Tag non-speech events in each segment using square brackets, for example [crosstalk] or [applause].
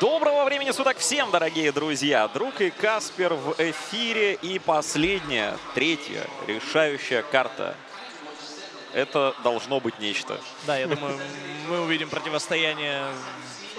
Доброго времени суток всем, дорогие друзья! Друг и Каспер в эфире. И последняя, третья, решающая карта. Это должно быть нечто. Да, я думаю, мы увидим противостояние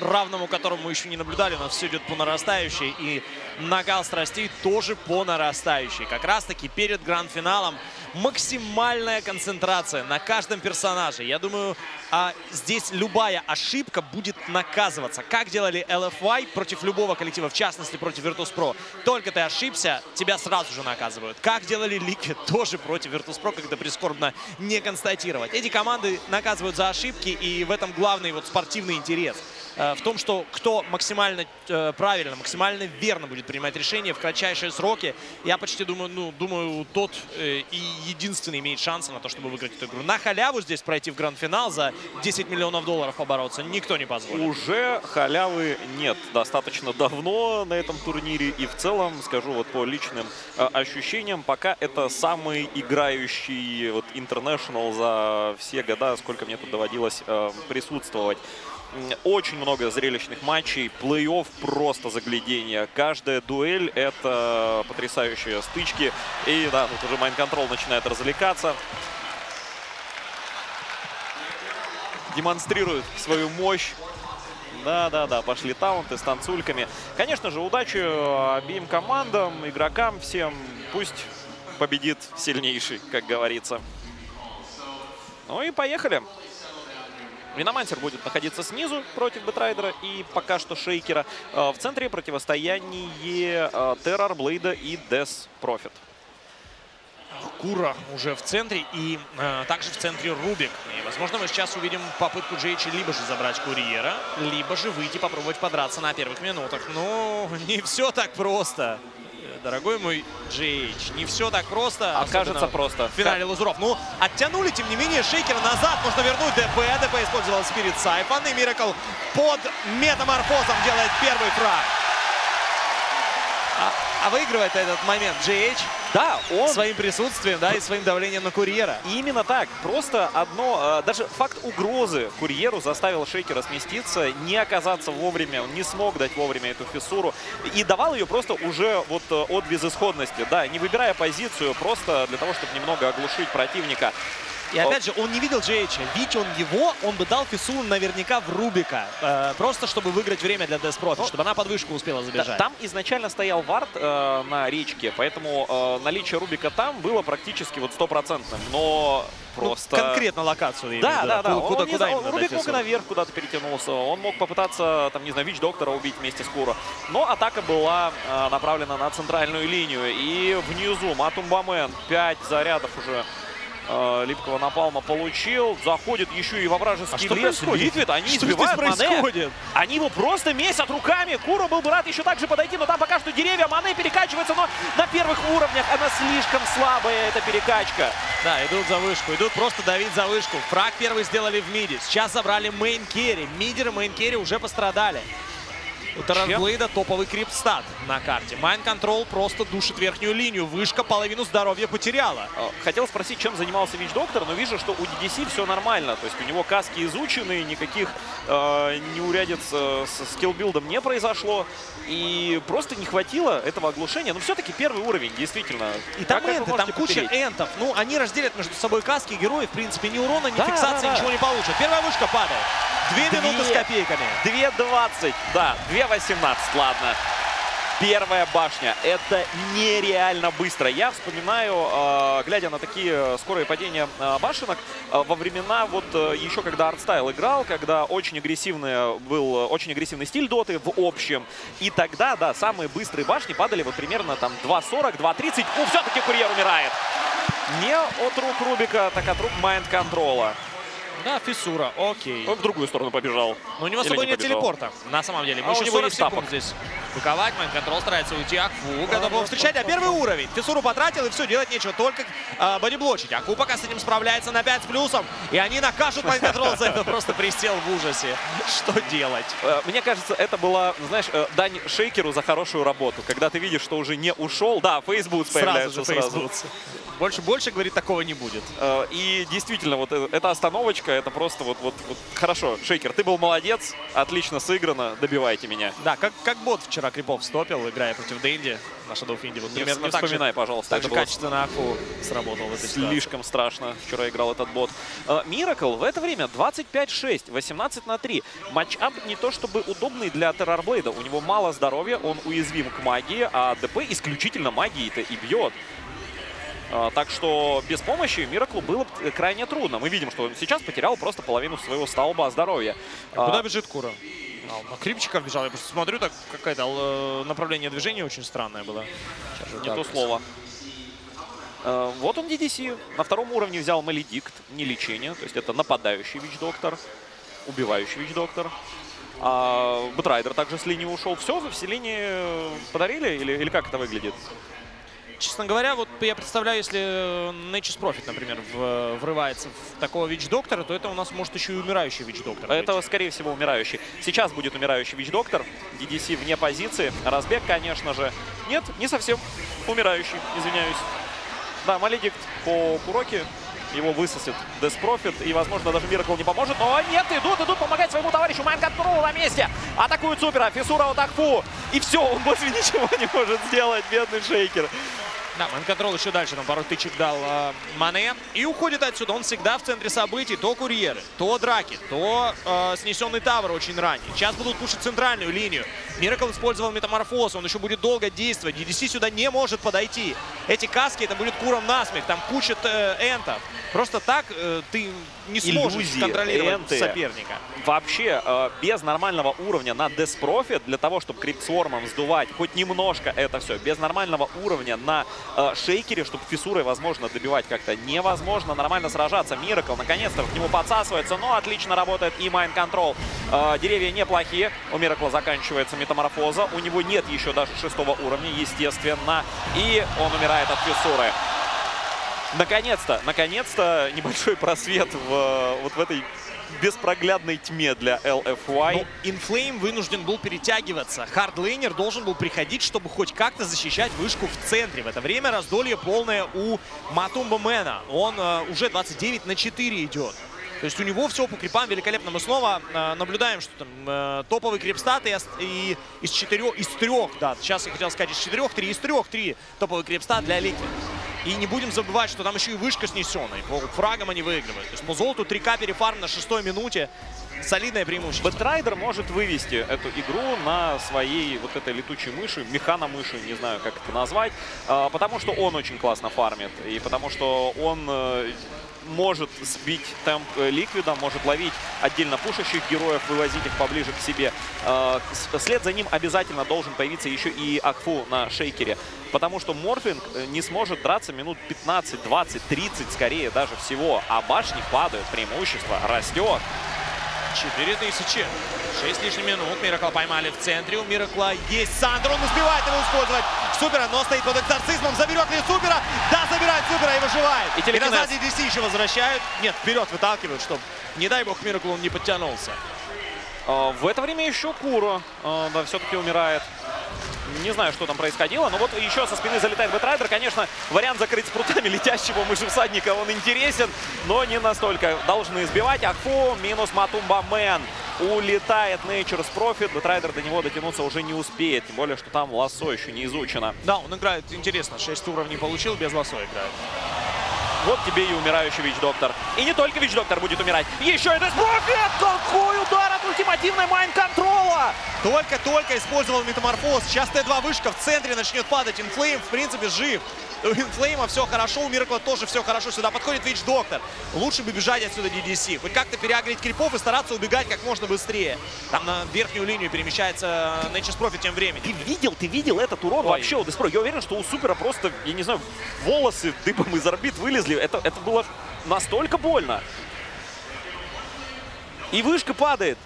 равному которому мы еще не наблюдали, но все идет по нарастающей. И накал страстей тоже по нарастающей. Как раз таки перед гранд-финалом максимальная концентрация на каждом персонаже. Я думаю, а здесь любая ошибка будет наказываться. Как делали LFY против любого коллектива, в частности против Virtus.pro. Только ты ошибся, тебя сразу же наказывают. Как делали Liquid [laughs] тоже против Virtus.pro, когда прискорбно не констатировать. Эти команды наказывают за ошибки, и в этом главный вот спортивный интерес. Э, в том, что кто максимально э, правильно, максимально верно будет принимать решения в кратчайшие сроки, я почти думаю, ну, думаю, тот э, и единственный имеет шансы на то, чтобы выиграть эту игру. На халяву здесь пройти в гранд-финал за 10 миллионов долларов побороться никто не позволит. Уже халявы нет достаточно давно на этом турнире. И в целом, скажу вот по личным ощущениям, пока это самый играющий вот International за все года, сколько мне тут доводилось присутствовать. Очень много зрелищных матчей, плей-офф просто заглядение. Каждая дуэль — это потрясающие стычки. И да, тут уже Mind Control начинает развлекаться. Демонстрирует свою мощь. Да-да-да, пошли таунты с танцульками. Конечно же, удачи обеим командам, игрокам всем. Пусть победит сильнейший, как говорится. Ну и поехали. Venomancer будет находиться снизу против Бэтрайдера и пока что Шейкера. Э, в центре противостояние э, Террорблейда и Death Prophet. Куро уже в центре и э, также в центре Рубик. И, возможно, мы сейчас увидим попытку GH либо же забрать Курьера, либо же выйти попробовать подраться на первых минутах. Но [laughs] не все так просто дорогой мой GH. Не все так просто. А кажется просто. В финале лузеров. Ну, оттянули, тем не менее, Шейкера назад. Можно вернуть ДП. ДП использовал Spirit Siphon. И Miracle под метаморфозом делает первый фраг. А, а выигрывает этот момент GH. Да, он... Своим присутствием, да, и своим давлением на курьера. Именно так. Просто одно, э, даже факт угрозы курьеру заставил Шейкера сместиться, не оказаться вовремя, он не смог дать вовремя эту фиссуру. И давал ее просто уже вот э, от безысходности, да, не выбирая позицию, просто для того, чтобы немного оглушить противника. И опять же, он не видел Джейча. Видь он его, он бы дал Фисулу наверняка в Рубика. Э, просто чтобы выиграть время для Деспрофи, ну, чтобы она под вышку успела забежать. там изначально стоял вард э, на речке, поэтому э, наличие Рубика там было практически вот стопроцентным. Но ну, просто... Ну, конкретно локацию. Да, да, да. Куда, он, куда он, Рубик мог и наверх куда-то перетянулся. Он мог попытаться, там, не знаю, Вич-доктора убить вместе с Куро. Но атака была э, направлена на центральную линию. И внизу Матумбамен 5 зарядов уже э, липкого напалма получил. Заходит еще и во вражеский а лес. Liquid, они что избивают Моне. Они его просто месят руками. Куро был бы рад еще так же подойти, но там пока что деревья. Моне перекачивается, но на первых уровнях она слишком слабая, эта перекачка. Да, идут за вышку. Идут просто давить за вышку. Фраг первый сделали в миде. Сейчас забрали main carry. Мидер и main carry уже пострадали. У Террорблейда топовый крипстат на карте. Mind Control просто душит верхнюю линию. Вышка половину здоровья потеряла. А, хотел спросить, чем занимался Witch Doctor, но вижу, что у DDC все нормально. То есть у него каски изучены, никаких э, неурядиц э, с скиллбилдом не произошло. И просто не хватило этого оглушения. Но все-таки первый уровень, действительно. И там энты, там куча энтов. Ну, они разделят между собой каски герои. В принципе, ни урона, ни да, фиксации, да, да. ничего не получат. Первая вышка падает. Две минуты с копейками. 2.20, да, 2.18, ладно. Первая башня. Это нереально быстро. Я вспоминаю, э, глядя на такие скорые падения э, башенок, э, во времена, вот еще когда Артстайл играл, когда очень агрессивный был, очень агрессивный стиль доты в общем. И тогда, да, самые быстрые башни падали вот примерно там 2.40, 2.30. У, все-таки курьер умирает. Не от рук Рубика, так от рук MinD_ContRoL'а. Да, фиссура, окей. Он в другую сторону побежал. Но у него с собой нет телепорта, на самом деле. Ну а у него есть секунд здесь. Майнд-контрол старается уйти. ahfu готов его встречать, а первый уровень. Фиссуру потратил, и все, делать нечего, только э, бодиблочить. Аку пока с этим справляется на 5 с плюсом. И они накажут Контрол за это, просто присел в ужасе. Что делать? Э, мне кажется, это была, знаешь, э, дань Шейкеру за хорошую работу. Когда ты видишь, что уже не ушел, да, Фейсбук появляется сразу. Же сразу. Больше, больше, говорит, такого не будет. Э, и действительно, вот эта остановочка концовка, это просто вот, вот, вот хорошо. Шейкер, ты был молодец, отлично сыграно, добивайте меня. Да, как, как бот вчера Крипов стопил, играя против Дэнди. Наша Инди. Вот не, примерно не так вспоминай, же, пожалуйста. Так же качественно Аку сработал в этой Слишком ситуации. страшно вчера играл этот бот. Миракл uh, в это время 25-6, 18 на 3. Матчап не то чтобы удобный для Террорблейда. У него мало здоровья, он уязвим к магии, а ДП исключительно магией-то и бьет. А, так что без помощи Мираклу было крайне трудно. Мы видим, что он сейчас потерял просто половину своего столба здоровья. А куда бежит Кура? А, на Крипчиков бежал. Я просто смотрю, так какое-то направление движения очень странное было. Не то слово. А, вот он ddc. На втором уровне взял Маледикт, не лечение. То есть это нападающий Вич-доктор, убивающий Вич-доктор. А Бэтрайдер также с линии ушел. Все, все линии подарили? Или, или как это выглядит? Честно говоря, вот я представляю, если э, Nature's Prophet, например, в, врывается в такого Вич-доктора, то это у нас может еще и умирающий Вич-доктор. Это, скорее всего, умирающий. Сейчас будет умирающий Вич-доктор. ddc вне позиции. Разбег, конечно же. Нет, не совсем умирающий, извиняюсь. Да, Маледикт по Куроке его высосет Death Prophet, и, возможно, даже Миракл не поможет. Но нет, идут, идут помогать своему товарищу. MinD_ContRoL на месте. Атакуют Супера, фиссура от ahfu. И все, он больше [laughs] ничего не может сделать, бедный Шейкер. Да, MinD_ContRoL еще дальше, там пару тычек дал э, Мане. И уходит отсюда. Он всегда в центре событий. То курьеры, то драки, то э, снесенный tower очень ранний. Сейчас будут пушить центральную линию. Миракл использовал метаморфоз. Он еще будет долго действовать. DDC сюда не может подойти. Эти каски, это будет куром насмех. Там куча э, энтов. Просто так э, ты не сможешь Иллюзии, контролировать энты. соперника. Вообще, э, без нормального уровня на Profit, для того, чтобы Крипсвормом сдувать хоть немножко это все, без нормального уровня на э, шейкере, чтобы фиссурой, возможно, добивать как-то невозможно нормально сражаться. Миракл наконец-то к нему подсасывается, но отлично работает и Майн Контрол. Э, деревья неплохие. У Миракла заканчивается метаморфоза. У него нет еще даже шестого уровня, естественно. И он умирает от фиссуры. Наконец-то, наконец-то небольшой просвет в, вот в этой беспроглядной тьме для LFY. Ну, Inflame вынужден был перетягиваться. Хардлейнер должен был приходить, чтобы хоть как-то защищать вышку в центре. В это время раздолье полное у Матумба Мэна. Он э, уже 29 на 4 идет. То есть у него все по крипам великолепно. Мы снова э, наблюдаем, что там э, топовый creepstat и, и из четырех, из трех, да, сейчас я хотел сказать из четырех, три, из трех, три топовый creepstat для Liquid. И не будем забывать, что там еще и вышка снесенная. По фрагам они выигрывают. То есть по золоту 3К перефарм на шестой минуте. Солидное преимущество. Бэтрайдер может вывести эту игру на своей вот этой летучей мыши, механомыши, не знаю, как это назвать, а, потому что он очень классно фармит. И потому что он э, может сбить темп э, Ликвида, может ловить отдельно пушащих героев, вывозить их поближе к себе. Э, След за ним обязательно должен появиться еще и Акфу на шейкере, потому что Морфлинг э, не сможет драться минут 15, 20, 30 скорее даже всего, а башни падают, преимущество растет. 4000. 6 лишних минут. Миракла поймали в центре. У Миракла есть Сандер. Он успевает его использовать. Супера, но стоит под экзорцизмом. Заберет ли Супера? Да, забирает Супера и выживает. И, и назад ddc еще возвращают. Нет, вперед выталкивают, чтобы, не дай бог, Мираклу он не подтянулся. А, в это время еще Куро а, да, все-таки умирает. Не знаю, что там происходило, но вот еще со спины залетает Бэтрайдер. Конечно, вариант закрыть спрутами летящего мышевсадника, он интересен, но не настолько. Должны избивать. ahfu минус MATUMBAMAN. Улетает Nature's Prophet. Бэтрайдер до него дотянуться уже не успеет. Тем более, что там lasso еще не изучено. Да, он играет интересно. 6 уровней получил, без lasso играет. Вот тебе и умирающий Вич-доктор. И не только Вич-доктор будет умирать. Еще и Death Prophet! Какой удар от ультимативной MinD_ContRoL'а! Только-только использовал метаморфоз. Сейчас Т2 вышка в центре начнет падать. Инфлейм, в принципе, жив. У Инфлейма все хорошо, у Миракла тоже все хорошо. Сюда подходит Вич Доктор. Лучше бы бежать отсюда ddc. Хоть как-то переагрить крипов и стараться убегать как можно быстрее. Там на верхнюю линию перемещается Nature's Prophet тем временем. Ты видел, ты видел этот урон Ой. вообще у Death Pro? Я уверен, что у Супера просто, я не знаю, волосы дыбом из орбит вылезли. Это, это было настолько больно. И вышка падает.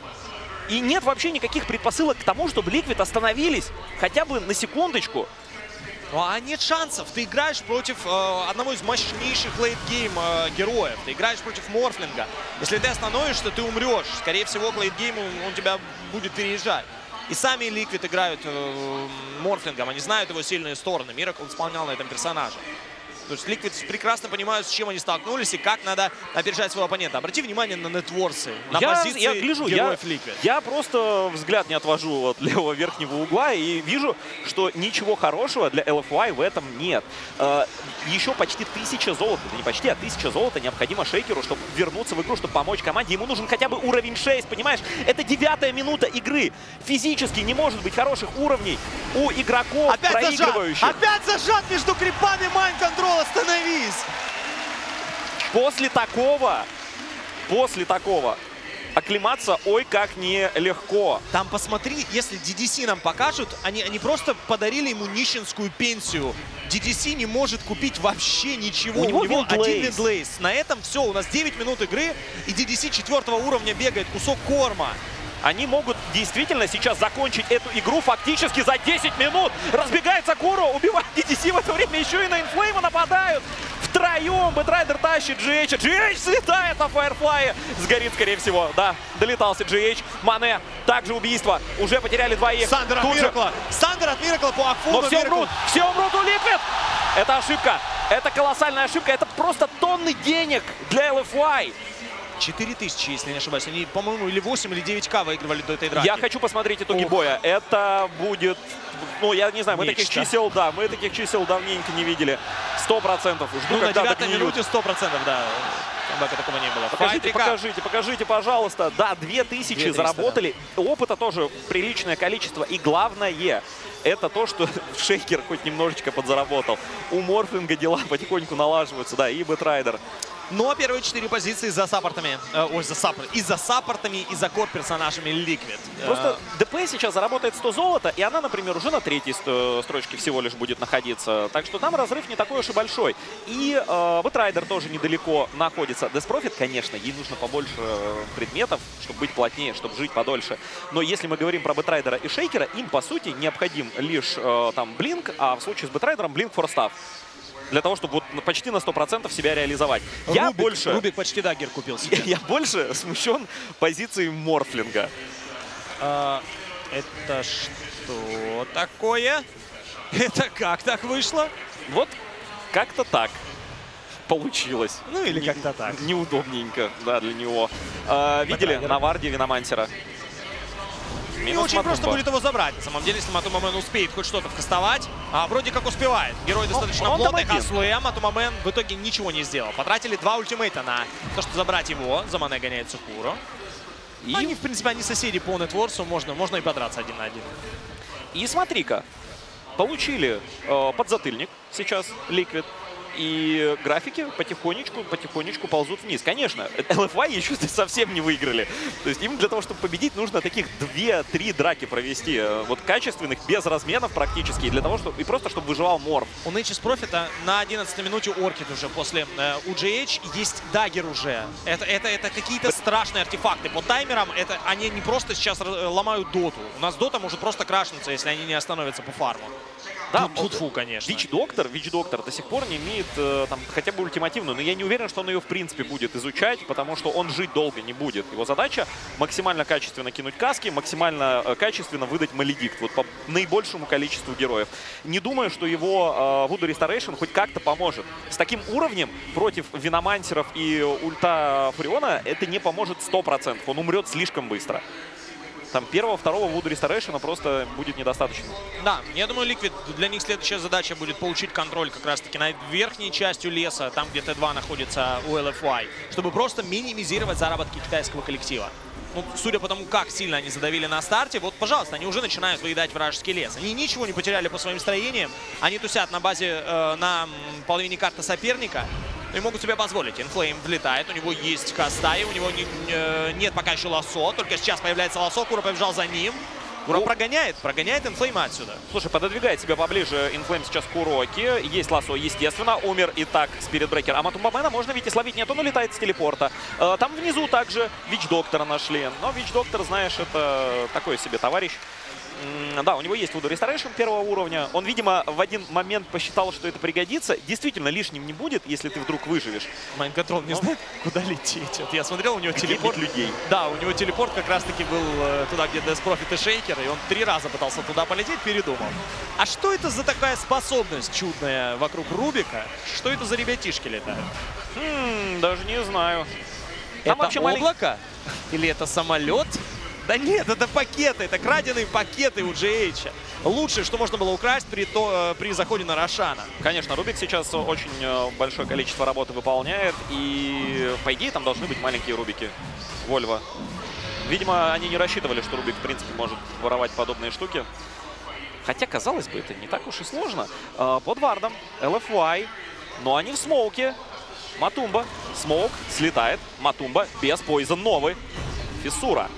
И нет вообще никаких предпосылок к тому, чтобы Liquid остановились хотя бы на секундочку. Ну, а нет шансов. Ты играешь против э, одного из мощнейших late game э, героев. Ты играешь против Морфлинга. Если ты остановишься, ты умрешь. Скорее всего, к late game'у он тебя будет переезжать. И сами Liquid играют э, Морфлингом. Они знают его сильные стороны. Миракл исполнял на этом персонаже. То есть Liquid прекрасно понимают, с чем они столкнулись и как надо опережать своего оппонента. Обрати внимание на нетворсы, на я, позиции я гляжу, я, Liquid. я просто взгляд не отвожу от левого верхнего угла и вижу, что ничего хорошего для LFY в этом нет. Э, еще почти тысяча золота, да не почти, а тысяча золота необходимо Шейкеру, чтобы вернуться в игру, чтобы помочь команде. Ему нужен хотя бы уровень 6, понимаешь? Это девятая минута игры. Физически не может быть хороших уровней у игроков Опять проигрывающих. Зажат. Опять зажат между крипами MinD_ContRoL, остановись! После такого, после такого оклематься ой как нелегко. Там посмотри, если ddc нам покажут, они, они просто подарили ему нищенскую пенсию. ddc не может купить вообще ничего. У него, у него один Wind Lace. Wind Lace. На этом все. У нас 9 минут игры, и ddc четвертого уровня бегает кусок корма. Они могут действительно сейчас закончить эту игру фактически за 10 минут. Разбегается Куро, убивает ddc в это время еще и на Инфлейма нападают. Втроем Бэтрайдер тащит GH. GH слетает на Firefly. Сгорит, скорее всего. Да, долетался GH. Мане. Также убийство. Уже потеряли двоих. Sunder от Миракла. Sunder от Миракла по ahfu. Ну, но все умрут. Все умрут у Liquid. Это ошибка. Это колоссальная ошибка. Это просто тонны денег для LFY. 4000, если не ошибаюсь. Они, по-моему, или 8, или 9к выигрывали до этой драки. Я хочу посмотреть итоги Ох. боя. Это будет, ну, я не знаю, мы таких Нечто. чисел, да, мы таких чисел давненько не видели. Сто процентов. Жду, Ну, на когда девятой догниют. минуте 100%, да. Камбэка такого не было. Покажите, покажите, покажите, пожалуйста. Да, 2000 2300, заработали. Опыта тоже приличное количество. И главное, это то, что [laughs] Шейкер хоть немножечко подзаработал. У Морфлинга дела потихоньку налаживаются, да, и Бэтрайдер. Но первые четыре позиции за саппортами. э, ой, за саппорт. И за саппортами, и за core-персонажами Liquid. Просто Э, ДП сейчас заработает 100 золота, и она, например, уже на третьей строчке всего лишь будет находиться. Так что там разрыв не такой уж и большой. И э, Бэтрайдер тоже недалеко находится. Death Prophet, конечно, ей нужно побольше э, предметов, чтобы быть плотнее, чтобы жить подольше. Но если мы говорим про Бэтрайдера и Шейкера, им, по сути, необходим лишь э, там Blink, а в случае с Бэтрайдером Blink, Force Staff. Для того, чтобы вот почти на 100% себя реализовать. Я Рубик, больше... Рубик почти dagger купил [laughs] себе. Я больше смущен позицией Морфлинга. А, Это что такое? Это как так вышло? Вот как-то так получилось. Ну или как-то так. Неудобненько, да, для него. А, видели Бэтрайдер. на Виномансера? Не Минус очень просто Матумба. будет его забрать. На самом деле, если Матумамен успеет хоть что-то вкастовать, а вроде как успевает. Герой достаточно он плотный, а Слуэ Матумамен в итоге ничего не сделал. Потратили два ультимейта на то, что забрать его. За Мане гоняет Цукуру. И, Ну, Они, в принципе, они соседи по нетворсу, можно, можно и подраться один на один. и смотри-ка, получили э, подзатыльник сейчас Liquid. И графики потихонечку, потихонечку ползут вниз. Конечно, LFY еще [laughs] совсем не выиграли. То есть им для того, чтобы победить, нужно таких 2-3 драки провести. э, Вот качественных, без разменов практически. И для того, чтобы, и просто, чтобы выживал Морф. У Nature's Profit на 11 минуте Оркид уже после э, есть дагер уже. Это, это, это какие-то страшные артефакты. По таймерам это они не просто сейчас э, ломают доту. У нас дота может просто крашнуться, если они не остановятся по фарму. Да, Тут, фу, конечно. Вич-доктор, Вич-доктор до сих пор не имеет э, там хотя бы ультимативную, но я не уверен, что он ее в принципе будет изучать, потому что он жить долго не будет. Его задача максимально качественно кинуть каски, максимально э, качественно выдать маледикт вот по наибольшему количеству героев. Не думаю, что его э, Voodoo Restoration хоть как-то поможет. С таким уровнем против Виномансеров и ульта Фуриона это не поможет 100%. Он умрет слишком быстро. Там первого, второго Voodoo Restoration просто будет недостаточно. Да, я думаю, Liquid, для них следующая задача будет получить контроль как раз-таки над верхней частью леса, там, где Т2 находится у LFY, чтобы просто минимизировать заработки китайского коллектива. Ну, судя по тому, как сильно они задавили на старте, вот, пожалуйста, они уже начинают выедать вражеский лес. Они ничего не потеряли по своим строениям. Они тусят на базе, э, на половине карты соперника. И могут себе позволить. Инфлейм влетает, у него есть Кастай, у него не- э, нет пока еще лосо. Только сейчас появляется лосо, Кура побежал за ним. Кура Ну, прогоняет, прогоняет Инфлейма отсюда. Слушай, пододвигает себя поближе Инфлейм сейчас к Уроке. Есть лассо, естественно. Умер и так Спирит Брекер. А Матумбамена можно ведь и словить. Нет, он улетает с телепорта. Э, Там внизу также Вич-доктора нашли. Но Вич-доктор, знаешь, это такой себе товарищ. Да, у него есть Voodoo Restoration первого уровня. Он, видимо, в один момент посчитал, что это пригодится. Действительно, лишним не будет, если ты вдруг выживешь. Майнконтрол не Ну. знает, куда лететь. Вот я смотрел, у него Где телепорт. людей? Да, у него телепорт как раз-таки был э, туда, где Death Prophet и Шейкер. И он три раза пытался туда полететь, передумал. А что это за такая способность чудная вокруг Рубика? Что это за ребятишки летают? Хм, даже не знаю. Там это вообще облако? Или это самолет? Да нет, это пакеты, это краденые пакеты у GH. Лучшее, что можно было украсть при, то, э, при заходе на Рошана. Конечно, Рубик сейчас очень э, большое количество работы выполняет. И, по идее, там должны быть маленькие Рубики. Вольво. Видимо, они не рассчитывали, что Рубик, в принципе, может воровать подобные штуки. Хотя, казалось бы, это не так уж и сложно. Э, под вардом LFY, но они в смоуке. Матумба. Смоук слетает. Матумба без поиза новый. Фиссура.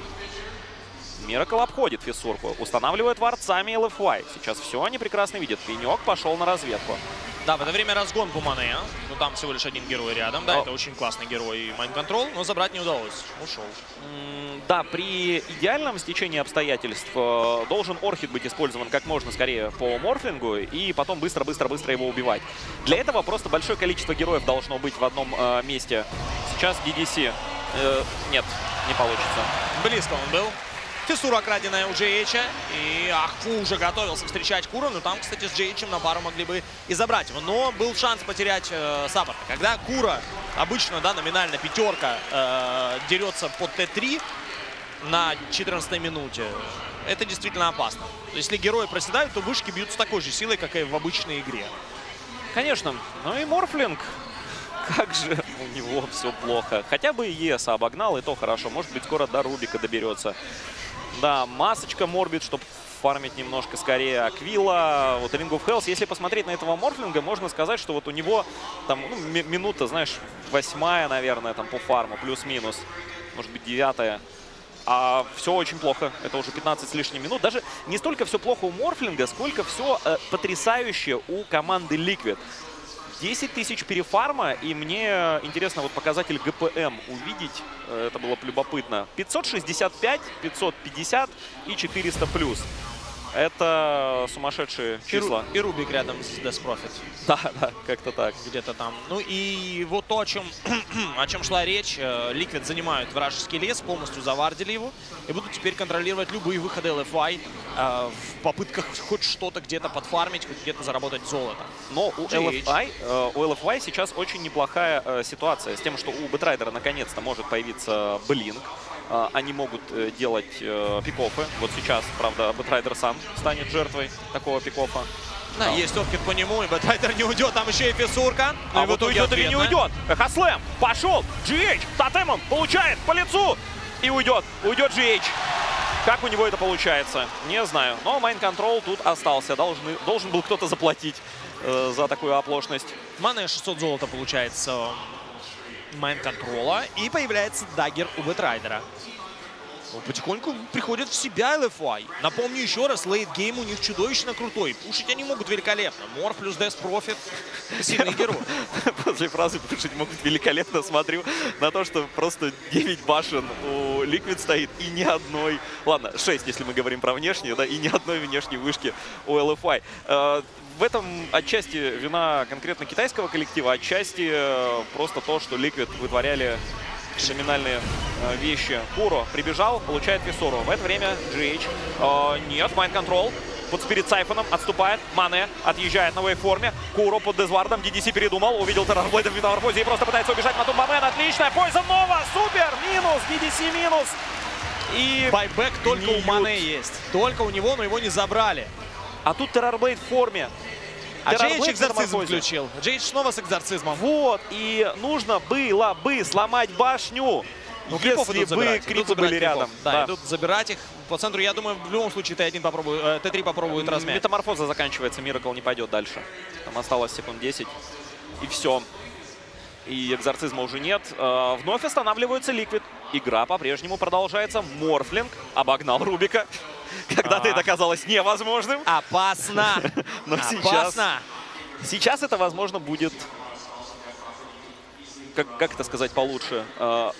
Миракл обходит фиссурку. Устанавливает вард сами LFY. Сейчас все они прекрасно видят. Пенек пошел на разведку. Да, в это время разгон по мане. Ну, там всего лишь один герой рядом. Да, О. это очень классный герой Mind Control, но забрать не удалось. Ушел. да, при идеальном стечении обстоятельств э, должен Орхид быть использован как можно скорее по морфлингу и потом быстро-быстро-быстро его убивать. Для этого просто большое количество героев должно быть в одном э, месте. Сейчас DDC. Э, нет, не получится. Близко он был. Фиссура краденая у Джейча. И Ахфу уже готовился встречать Кура. Но там, кстати, с Джейчем на пару могли бы и забрать его. Но был шанс потерять э, саппорта. Когда Кура, обычно, да, номинально пятерка, э, дерется под Т3 на 14 минуте, это действительно опасно. Если герои проседают, то вышки бьют с такой же силой, как и в обычной игре. Конечно. Ну и Морфлинг как же у него все плохо. Хотя бы ЕСа обогнал, и то хорошо. Может быть, скоро до Рубика доберется. Да, масочка Морбит, чтобы фармить немножко скорее Аквила. Вот Ring of Hells. Если посмотреть на этого Морфлинга, можно сказать, что вот у него там ну, минута, знаешь, восьмая, наверное, там по фарму, плюс-минус. Может быть, девятая. А все очень плохо. Это уже 15 с лишним минут. Даже не столько все плохо у Морфлинга, сколько все э, потрясающе у команды Liquid. 10 тысяч перефарма, и мне интересно вот показатель ГПМ увидеть. Э, это было любопытно. 565, 550 и 400 плюс. Это сумасшедшие числа. И, Рубик рядом с Death Profit. [laughs] Да, да, как-то так. Где-то там. Ну и вот то, о чем, [clears throat] о чем шла речь. Liquid занимают вражеский лес, полностью завардили его. И будут теперь контролировать любые выходы LFY э, в попытках хоть что-то где-то подфармить, хоть где-то заработать золото. Но у LFY, э, у LFY сейчас очень неплохая э, ситуация с тем, что у Бэтрайдера наконец-то может появиться Блинк. А, они могут э, делать э, пикофы. Вот сейчас, правда, Бэтрайдер сам станет жертвой такого пикофа. Да, да. есть откид по нему, и Бэтрайдер не уйдет, там еще и фиссурка. А вот уйдет или не уйдет. Эхослэм пошел, GH тотемом получает по лицу и уйдет, уйдет GH. Как у него это получается, не знаю. Но Майнконтрол тут остался, Должны, должен был кто-то заплатить э, за такую оплошность. Мана 600 золота получается майн-контрола. И появляется даггер у Бэтрайдера. Ну, потихоньку приходит в себя LFY. Напомню еще раз, лейт-гейм у них чудовищно крутой. Пушить они могут великолепно. Мор плюс Death Prophet. Сильный герой. [laughs] После фразы «пушить могут великолепно» смотрю на то, что просто 9 башен у Liquid стоит и ни одной... Ладно, 6, если мы говорим про внешние, да, и ни одной внешней вышки у LFY в этом отчасти вина конкретно китайского коллектива, отчасти э, просто то, что Liquid вытворяли феноменальные э, вещи. Куро прибежал, получает Висору. В это время GH. Э, нет, Mind Control под Спирит Сайфоном отступает. Мане отъезжает на вейформе. Куро под Дезвардом. DDC передумал. Увидел Террорблейда в метаморфозе и просто пытается убежать. Матум Мамен. Отлично. Пойза Нова. Супер. Минус. DDC минус. И байбек только у Мане есть. Только у него, но его не забрали. А тут Террорблейд в форме. А GH экзорцизм включил. GH снова с экзорцизмом. Вот, и нужно было бы сломать башню. Ну, если бы крипы были рядом. Да, да, идут забирать их. По центру, я думаю, в любом случае Т1 попробует, э, Т3 попробует размять. Метаморфоза заканчивается, Миракл не пойдет дальше. Там осталось секунд 10. И все. И экзорцизма уже нет. Э, вновь останавливается Liquid. Игра по-прежнему продолжается. Морфлинг обогнал Рубика. [laughs] Когда-то это казалось невозможным. Опасно! [laughs] Но сейчас... Сейчас это, возможно, будет... Как, как это сказать получше? Э,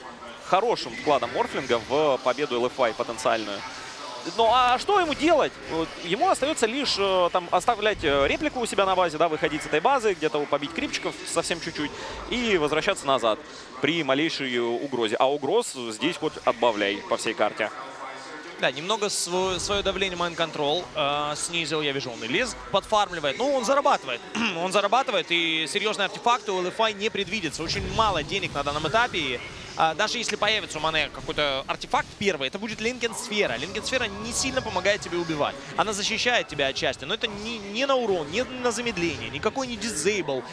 хорошим вкладом Морфлинга в победу LFI потенциальную. Ну а что ему делать? Ему остается лишь э, там оставлять э, реплику у себя на базе, да, выходить с этой базы, где-то побить крипчиков совсем чуть-чуть и возвращаться назад при малейшей угрозе. А угроз здесь хоть отбавляй по всей карте. Да, немного свое, свое давление Mind Control э, снизил, я вижу, он и лес подфармливает. Ну, он зарабатывает. [clears throat] он зарабатывает, и серьезные артефакты у LFI не предвидится. Очень мало денег на данном этапе. И, э, даже если появится у Мане какой-то артефакт первый, это будет Линкен Сфера. Линкен Сфера не сильно помогает тебе убивать. Она защищает тебя отчасти, но это не, не на урон, не на замедление, никакой не дизейбл.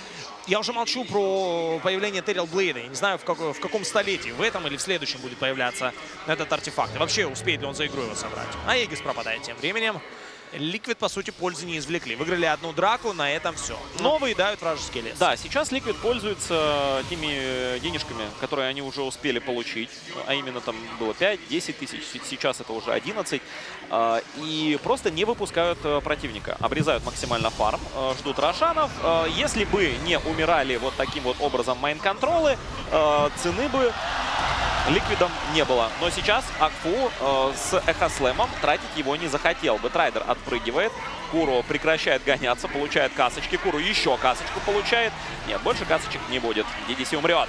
Я уже молчу про появление Террорблейда. Я не знаю, в, как, в каком столетии, в этом или в следующем будет появляться этот артефакт. И вообще, успеет ли он за игру его собрать. А Эгис пропадает тем временем. Liquid, по сути, пользы не извлекли. Выиграли одну драку, на этом все. Но выедают вражеский лес. Да, сейчас Liquid пользуется теми э, денежками, которые они уже успели получить. А именно там было 5-10 тысяч, сейчас это уже 11. А, и просто не выпускают э, противника. Обрезают максимально фарм, э, ждут рошанов. Если бы не умирали вот таким вот образом майн-контролы, цены бы Liquid'ам не было. Но сейчас Ахфу э, с Эхослэмом тратить его не захотел. Бэтрайдер отпрыгивает. Куру прекращает гоняться, получает касочки. Куру еще касочку получает. Нет, больше касочек не будет. DDC умрет.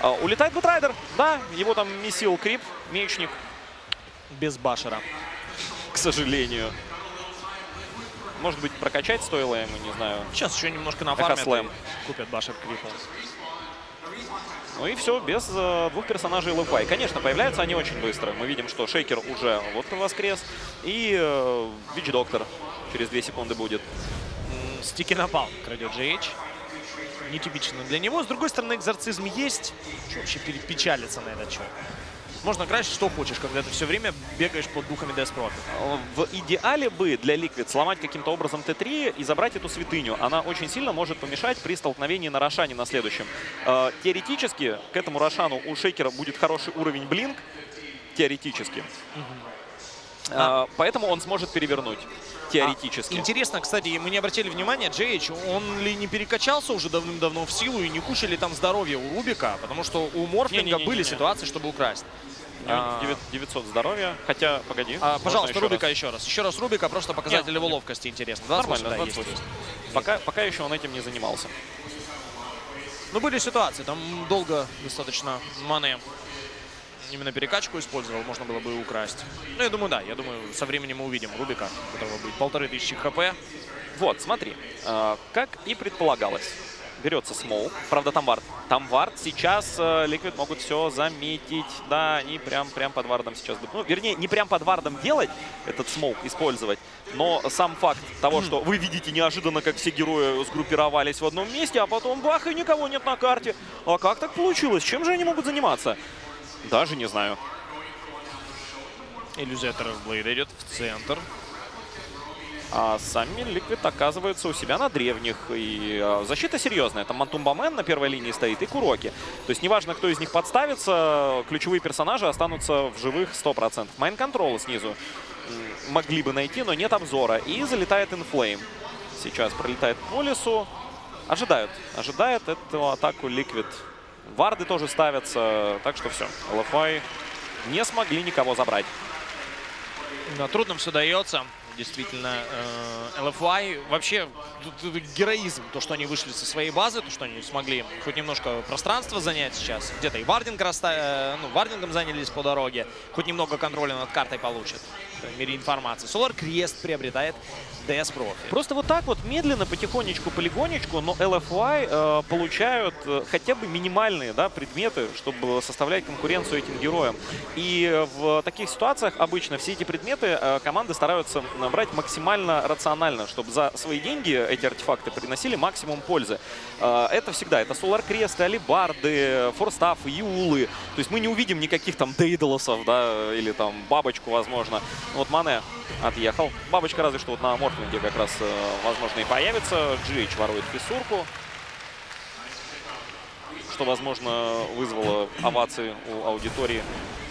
Э, улетает Бэтрайдер. Да, его там месил Крип, мечник. Без башера. К сожалению. Может быть, прокачать стоило ему, не знаю. Сейчас еще немножко на фарме купят башер Крипа. Ну и все, без э, двух персонажей LFI. Конечно, появляются они очень быстро. Мы видим, что Шейкер уже вот воскрес. И э, Вич Доктор через 2 секунды будет. Стики напал, крадет GH. Нетипично для него. С другой стороны, экзорцизм есть. Что вообще печалиться на этот счет? Можно красить что хочешь, когда ты все время бегаешь под духами Death. В идеале бы для Liquid сломать каким-то образом Т3 и забрать эту святыню. Она очень сильно может помешать при столкновении на Рошане на следующем. Э, теоретически к этому Рошану у Шейкера будет хороший уровень блинк. Теоретически. Угу. А. Поэтому он сможет перевернуть теоретически. А, интересно, кстати, мы не обратили внимания, Джейч, он ли не перекачался уже давным-давно в силу и не кушали там здоровье у Рубика? Потому что у Морфлинга не, не, не, были не, не. ситуации, чтобы украсть. 900 здоровья. Хотя, погоди. А, пожалуйста, еще Рубика раз. еще раз. Еще раз Рубика, просто показатель его ловкости интересно. 28, Нормально, да, 28. Пока, пока еще он этим не занимался. Ну, были ситуации, там долго достаточно маны именно перекачку использовал, можно было бы украсть. Ну, я думаю, да. Я думаю, со временем мы увидим Рубика, у которого будет полторы тысячи хп. Вот, смотри. Э, как и предполагалось берется смоук. Правда, там вард. Там вард. Сейчас э, Liquid могут все заметить. Да, они прям, прям под вардом сейчас будут. Ну, вернее, не прям под вардом делать этот смоук, использовать. Но сам факт того, что вы видите неожиданно, как все герои сгруппировались в одном месте, а потом бах, и никого нет на карте. А как так получилось? Чем же они могут заниматься? Даже не знаю. Иллюзия Блейд идет в центр. А сами Liquid оказываются у себя на древних. И а, защита серьезная. Там Мантумбамен на первой линии стоит и Куроки. То есть неважно, кто из них подставится, ключевые персонажи останутся в живых 100%. Майн-контрол снизу могли бы найти, но нет обзора. И залетает Инфлейм. Сейчас пролетает по лесу. Ожидают. Ожидает эту атаку Liquid. Варды тоже ставятся. Так что все. LFY не смогли никого забрать. Да, трудно все дается действительно э, LFY. Вообще героизм, то, что они вышли со своей базы, то, что они смогли хоть немножко пространства занять сейчас. Где-то и вардинг раста... Э, ну, вардингом занялись по дороге. Хоть немного контроля над картой получат. В мире информации. Solar Крест приобретает DS Profit. Просто вот так вот медленно, потихонечку, полигонечку, но LFY э, получают э, хотя бы минимальные да, предметы, чтобы составлять конкуренцию этим героям. И в таких ситуациях обычно все эти предметы э, команды стараются брать максимально рационально, чтобы за свои деньги эти артефакты приносили максимум пользы. Э, это всегда, это Solar Кресты, Алибарды, Форстафы, Юлы. То есть мы не увидим никаких там Дейдалосов, да, или там Бабочку, возможно. Вот Мане отъехал. Бабочка разве что вот на Морфлинге как раз, э, возможно, и появится. GH ворует фиссурку. Что, возможно, вызвало овации у аудитории.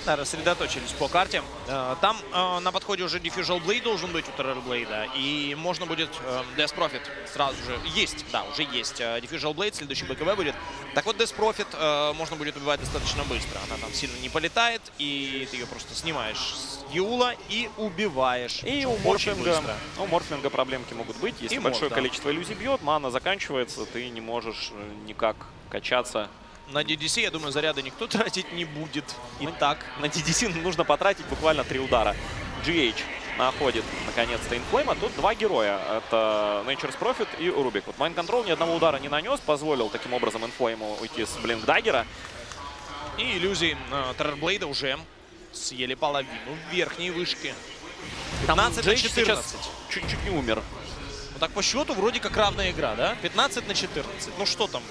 Рассредоточились по карте. Э, там э, на подходе уже Diffusal Blade должен быть у Terrorblade. И можно будет Death Profit сразу же. Есть, да, уже есть Diffusal Blade. Следующий БКБ будет. Так вот, Death Profit можно будет убивать достаточно быстро. Она там сильно не полетает. И ты ее просто снимаешь с Юла и убиваешь. И у Морфлинга, у Морфлинга проблемки могут быть. Если и большое мор, да. количество иллюзий бьет, мана заканчивается, ты не можешь никак качаться На DDC, я думаю, заряда никто [laughs] тратить не будет. Итак. На DDC [laughs] нужно потратить буквально три удара. GH находит, наконец-то, инфлейма. Тут два героя. Это Nature's Profit и Рубик. Вот Mind Control ни одного удара не нанес, позволил таким образом инфлейму уйти с Блинк Даггера. И иллюзии э, Террорблейда уже съели половину верхней вышки. 15 на 14. Чуть-чуть не умер. Ну так по счету вроде как равная игра, да? 15 на 14. Ну что там?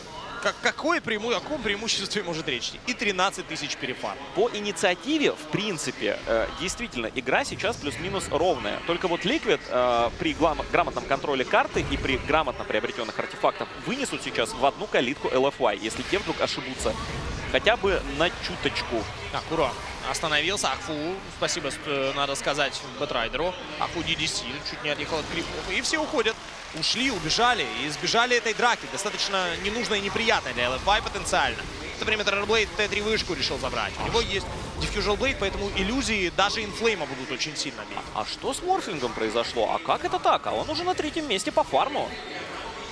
Как, какое преиму... о каком преимуществе может речь? И 13 тысяч перефар. По инициативе, в принципе, э, действительно, игра сейчас плюс-минус ровная. Только вот Liquid э, при грамотном контроле карты и при грамотно приобретенных артефактах вынесут сейчас в одну калитку LFY, если те вдруг ошибутся хотя бы на чуточку. Так, ура. Остановился. Ахфу, спасибо, э, надо сказать, Бэтрайдеру. Ахфу DDC чуть не отъехал от крипов. И все уходят. Ушли, убежали и избежали этой драки. Достаточно ненужной и неприятной для LFI потенциально. В это время Террорблейд Т3 вышку решил забрать. У него есть Diffusal Blade, поэтому иллюзии даже инфлейма будут очень сильно бить. А, а что с Морфлингом произошло? А как это так? А он уже на третьем месте по фарму.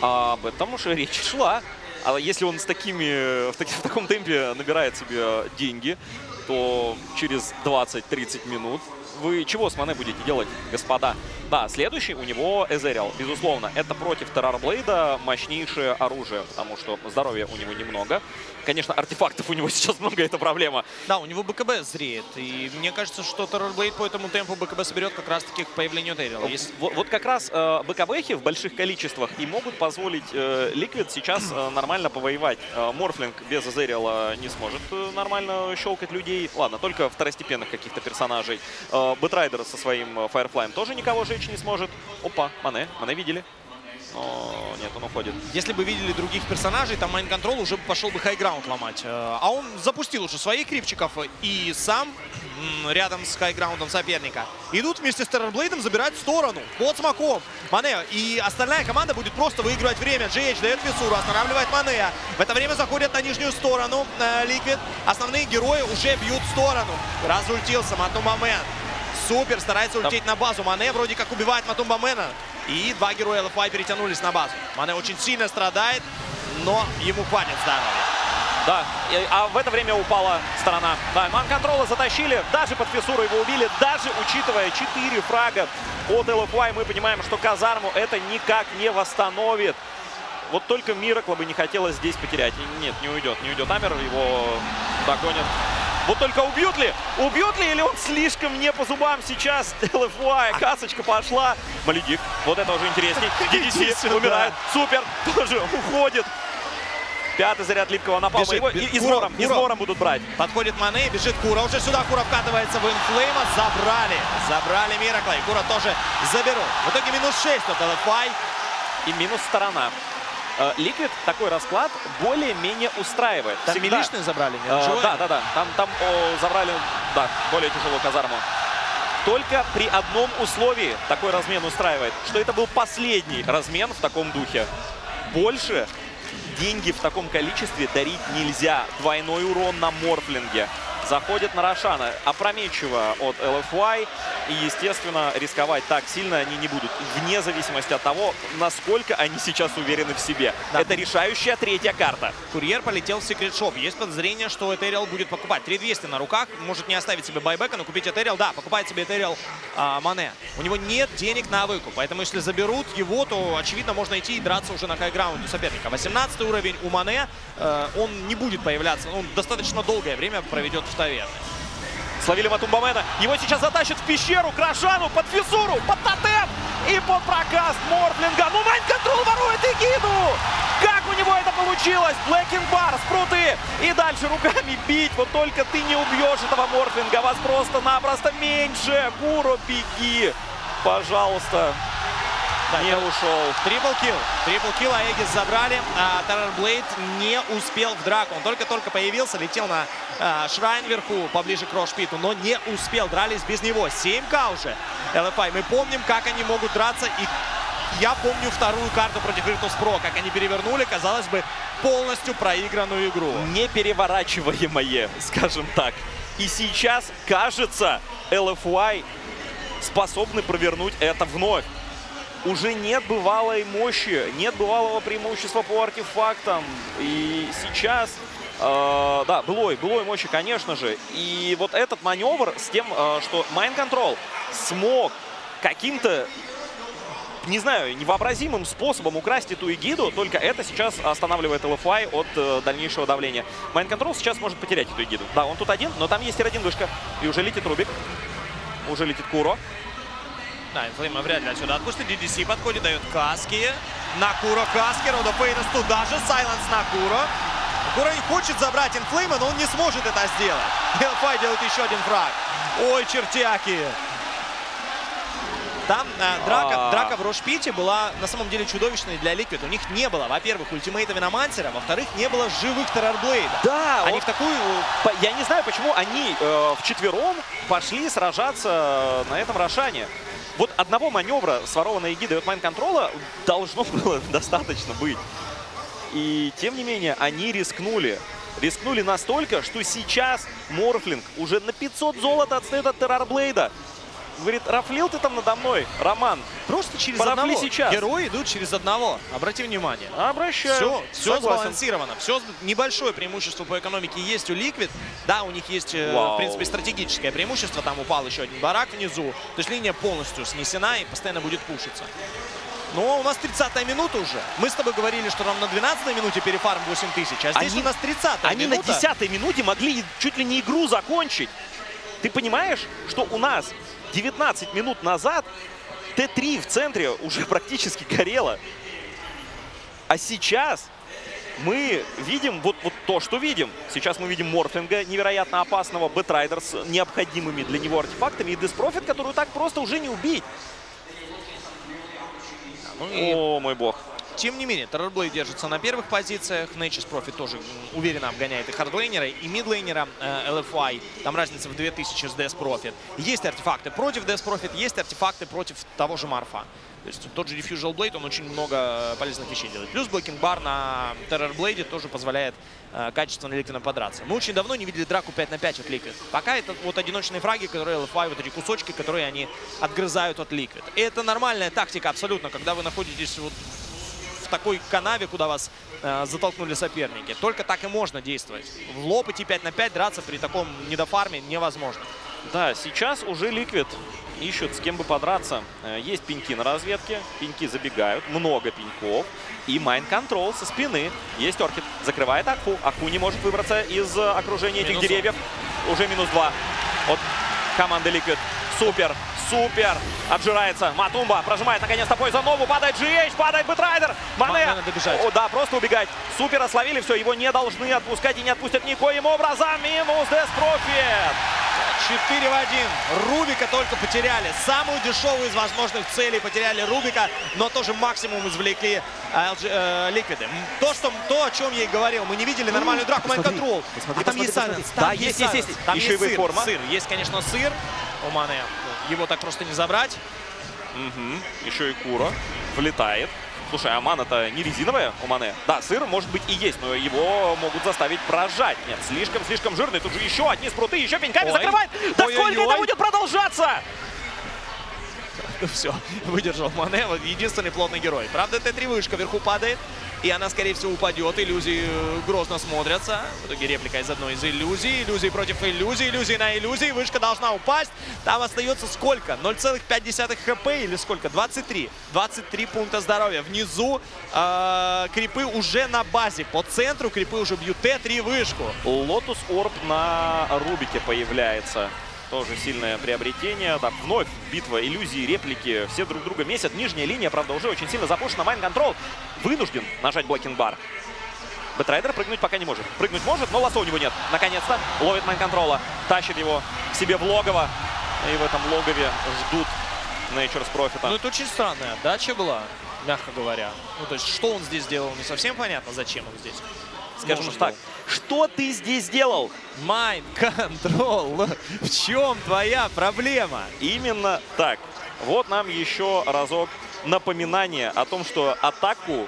А об этом уже речь шла. А если он с такими, в, таки, в таком темпе набирает себе деньги, то через 20-30 минут вы чего с Мане будете делать, господа? Да, следующий у него Эзериал, безусловно. Это против Террорблейда мощнейшее оружие, потому что здоровья у него немного. Конечно, артефактов у него [laughs] сейчас много, это проблема. Да, у него БКБ зреет. И мне кажется, что Террорблейд по этому темпу БКБ соберет как раз-таки к появлению Террила. Если... Вот, вот как раз э, БКБхи в больших количествах и могут позволить э, Ликвид сейчас э, нормально повоевать. Э, Морфлинг без Эзериала не сможет э, нормально щелкать людей. Ладно, только второстепенных каких-то персонажей. Э, Бэтрайдер со своим Фаерфлаем тоже никого жечь не сможет. Опа, Мане, Мане видели. Но нет, он уходит. Если бы видели других персонажей, там Майн Контрол уже пошел бы хайграунд ломать. Э, а он запустил уже своих крипчиков и сам рядом с хайграундом соперника. Идут вместе с Террорблейдом забирать сторону под смоком. Мане и остальная команда будет просто выигрывать время. GH дает фиссуру, останавливает Мане. В это время заходят на нижнюю сторону Ликвид. Э, Основные герои уже бьют сторону. Разультился Матумамен. Супер, старается улететь на базу. Мане вроде как убивает Матумбамена. И два героя ЛФА перетянулись на базу. Мане очень сильно страдает, но ему хватит здоровья. Да, а в это время упала сторона. Да, ман-контрола затащили, даже под фиссуру его убили, даже учитывая 4 фрага от ЛФА, мы понимаем, что казарму это никак не восстановит. Вот только Миракла бы не хотелось здесь потерять. Нет, не уйдет, не уйдет. Амер его догонит вот только убьют ли? Убьют ли или он слишком не по зубам сейчас? [laughs] ЛФУА, касочка пошла. Маледик, вот это уже интересней. DDC умирает. Супер, [laughs] тоже уходит. Пятый заряд липкого напала. Бежит, Его бежит. измором, Кура, измором будут брать. Подходит Мане, бежит Кура. Уже сюда Кура вкатывается в инфлейма. Забрали. Забрали Миракла. И Кура тоже заберут. В итоге минус 6 от LFI. И минус сторона. Ликвид такой расклад более-менее устраивает. Там Всегда. забрали, нет? Э, да, да, да. Там, там о, забрали, да, более тяжелую казарму. Только при одном условии такой размен устраивает, что это был последний размен в таком духе. Больше деньги в таком количестве дарить нельзя. Двойной урон на Морфлинге заходит на Рошана. Опрометчиво от LFY. И, естественно, рисковать так сильно они не будут. Вне зависимости от того, насколько они сейчас уверены в себе. Да. Это решающая третья карта. Курьер полетел в секрет шоп. Есть подозрение, что Этериал будет покупать. 3200 на руках. Может не оставить себе байбека, но купить Этериал. Да, покупает себе Этериал а, Мане. У него нет денег на выкуп. Поэтому если заберут его, то, очевидно, можно идти и драться уже на хайграунде соперника. 18 уровень у Мане. Э, он не будет появляться. Он достаточно долгое время проведет в таверне. Словили Матумбамана. Его сейчас затащат в пещеру. Крашану под фиссуру, под тотем и под прокаст Морфлинга. Ну, Mind Control ворует Эгиду! Как у него это получилось? Black King Bar, спрауты. И дальше руками бить. Вот только ты не убьешь этого Морфлинга. Вас просто-напросто меньше. Куро, беги. Пожалуйста. Да, не ушел. Triple kill. Triple kill Aegis забрали. А Террорблейд не успел в драку. Он только-только появился, летел на а, Шрайн вверху, поближе к Рошпиту, но не успел. Дрались без него. 7к уже. LFI. Мы помним, как они могут драться. И я помню вторую карту против Virtus.pro, как они перевернули, казалось бы, полностью проигранную игру. Непереворачиваемое, скажем так. И сейчас, кажется, LFY способны провернуть это вновь уже нет бывалой мощи, нет бывалого преимущества по артефактам. И сейчас Э, да, былой, былой мощи, конечно же. И вот этот маневр с тем, э, что Mind Control смог каким-то не знаю, невообразимым способом украсть эту эгиду, только это сейчас останавливает LFY от э, дальнейшего давления. Mind Control сейчас может потерять эту эгиду. Да, он тут один, но там есть один вышка. И уже летит Рубик. Уже летит Куро. Да, Инфлейма вряд ли отсюда отпустит. DDC подходит, дает каски. На Куро каски. Рода Пейнес туда же. Silence на Куро. Куро не хочет забрать Инфлейма, но он не сможет это сделать. LFY делает еще один фраг. Ой, чертяки. Там э, драка, а... драка в Рошпите была на самом деле чудовищной для Ликвид. У них не было, во-первых, ультимейта Виномансера, во-вторых, не было живых Террорблейда. Да, они вот, в такую... Я не знаю, почему они э, вчетвером пошли сражаться на этом Рошане. Вот одного маневра с ворованной эгидой от майн-контрола должно [laughs] было достаточно быть. И тем не менее, они рискнули. Рискнули настолько, что сейчас Морфлинг уже на 500 золота отстает от Террорблейда. Говорит, рафлил ты там надо мной, Роман. Просто через Порафли одного. сейчас. Герои идут через одного. Обрати внимание. Обращаю. Все, все сбалансировано. Все небольшое преимущество по экономике есть у Liquid. Да, у них есть, Вау. Э, в принципе, стратегическое преимущество. Там упал еще один барак внизу. То есть линия полностью снесена и постоянно будет пушиться. Но у нас 30-я минута уже. Мы с тобой говорили, что нам на 12-й минуте перефарм 8 тысяч, а здесь они, у нас 30-я Они минута. на 10-й минуте могли чуть ли не игру закончить. Ты понимаешь, что у нас 19 минут назад Т3 в центре уже практически горело. А сейчас мы видим вот, вот то, что видим. Сейчас мы видим Морфлинга, невероятно опасного, Бэтрайдер с необходимыми для него артефактами и Death Prophet, которую так просто уже не убить. Ну и... О, мой бог. Тем не менее, Террорблей держится на первых позициях. Nature's Profit тоже уверенно обгоняет и хардлейнера, и мидлейнера э, LFY. Там разница в 2000 с DS Profit. Есть артефакты против DS Profit, есть артефакты против того же Марфа. То есть тот же Diffusal Blade, он очень много полезных вещей делает. Плюс Blocking Bar на Terror Blade тоже позволяет э, качественно Liquid подраться. Мы очень давно не видели драку 5 на 5 от Liquid. Пока это вот одиночные фраги, которые LFI, вот эти кусочки, которые они отгрызают от Liquid. И это нормальная тактика абсолютно, когда вы находитесь вот в такой канаве, куда вас э, затолкнули соперники. Только так и можно действовать. В лоб идти 5 на 5 драться при таком недофарме невозможно. Да, сейчас уже Ликвид ищут с кем бы подраться. Э, есть пеньки на разведке, пеньки забегают, много пеньков. И Mind Control со спины. Есть Orchid, закрывает Аку. Аку не может выбраться из окружения минус этих деревьев. Уже минус два от команды Ликвид. Супер, Супер. Отжирается. Матумба прожимает наконец-то Poison Нову. Падает GH, падает Бэтрайдер. Мане. О, да, просто убегать. Супера словили. Все, его не должны отпускать и не отпустят никоим образом. Минус Death Prophet. 4 в 1. Рубика только потеряли. Самую дешевую из возможных целей потеряли Рубика, но тоже максимум извлекли LG, э, Ликвиды. То, что, то, о чем я и говорил, мы не видели нормальную драку Mind Control. А там есть Сайленс. Да, есть, есть, есть. Там Еще есть сыр. форма. Сыр. Есть, конечно, сыр у Мане. Его так просто не забрать. Угу. Еще и Кура влетает. Слушай, а мана-то не резиновая у Мане? Да, сыр может быть и есть, но его могут заставить прожать. Нет, слишком-слишком жирный. Тут же еще одни спруты, еще пеньками Ой. закрывает. Да Ой сколько -ой -ой. это будет продолжаться? [laughs] Все, выдержал Мане. Вот единственный плотный герой. Правда, Т3 вышка вверху падает. И она, скорее всего, упадет. Иллюзии э, грозно смотрятся. В итоге реплика из одной из иллюзий. Иллюзии против иллюзий. Иллюзии на иллюзии. Вышка должна упасть. Там остается сколько? 0,5 хп или сколько? 23. 23 пункта здоровья. Внизу э, крипы уже на базе. По центру крипы уже бьют Т3 вышку. Lotus Orb на Рубике появляется. Тоже сильное приобретение. Да, вновь битва, иллюзии, реплики. Все друг друга месят. Нижняя линия, правда, уже очень сильно запушена. Mind Control вынужден нажать Black King Bar. Бэтрайдер прыгнуть пока не может. Прыгнуть может, но лассо у него нет. Наконец-то ловит Mind Control а. Тащит его к себе в логово. И в этом логове ждут Nature's Prophet. Ну, это очень странная отдача была, мягко говоря. Ну, то есть, что он здесь делал, не совсем понятно, зачем он здесь. Скажем так, что ты здесь сделал? Mind Control. [laughs] В чем твоя проблема? Именно так. Вот нам еще разок напоминание о том, что атаку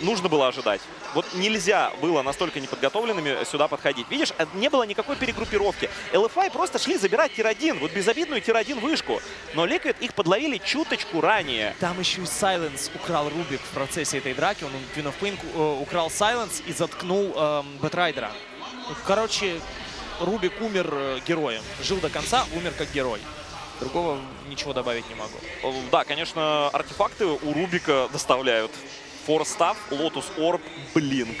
нужно было ожидать. Вот нельзя было настолько неподготовленными сюда подходить. Видишь, э, не было никакой перегруппировки. LFY просто шли забирать tier-1, вот безобидную tier-1 вышку. Но Liquid их подловили чуточку ранее. Там еще и Silence украл Рубик в процессе этой драки. Он Queen of э, украл Silence и заткнул эм, Бэтрайдера. Короче, Рубик умер э, героем. Жил до конца, умер как герой. Другого ничего добавить не могу. Да, конечно, артефакты у Рубика доставляют. Force Staff, Lotus Orb, Blink.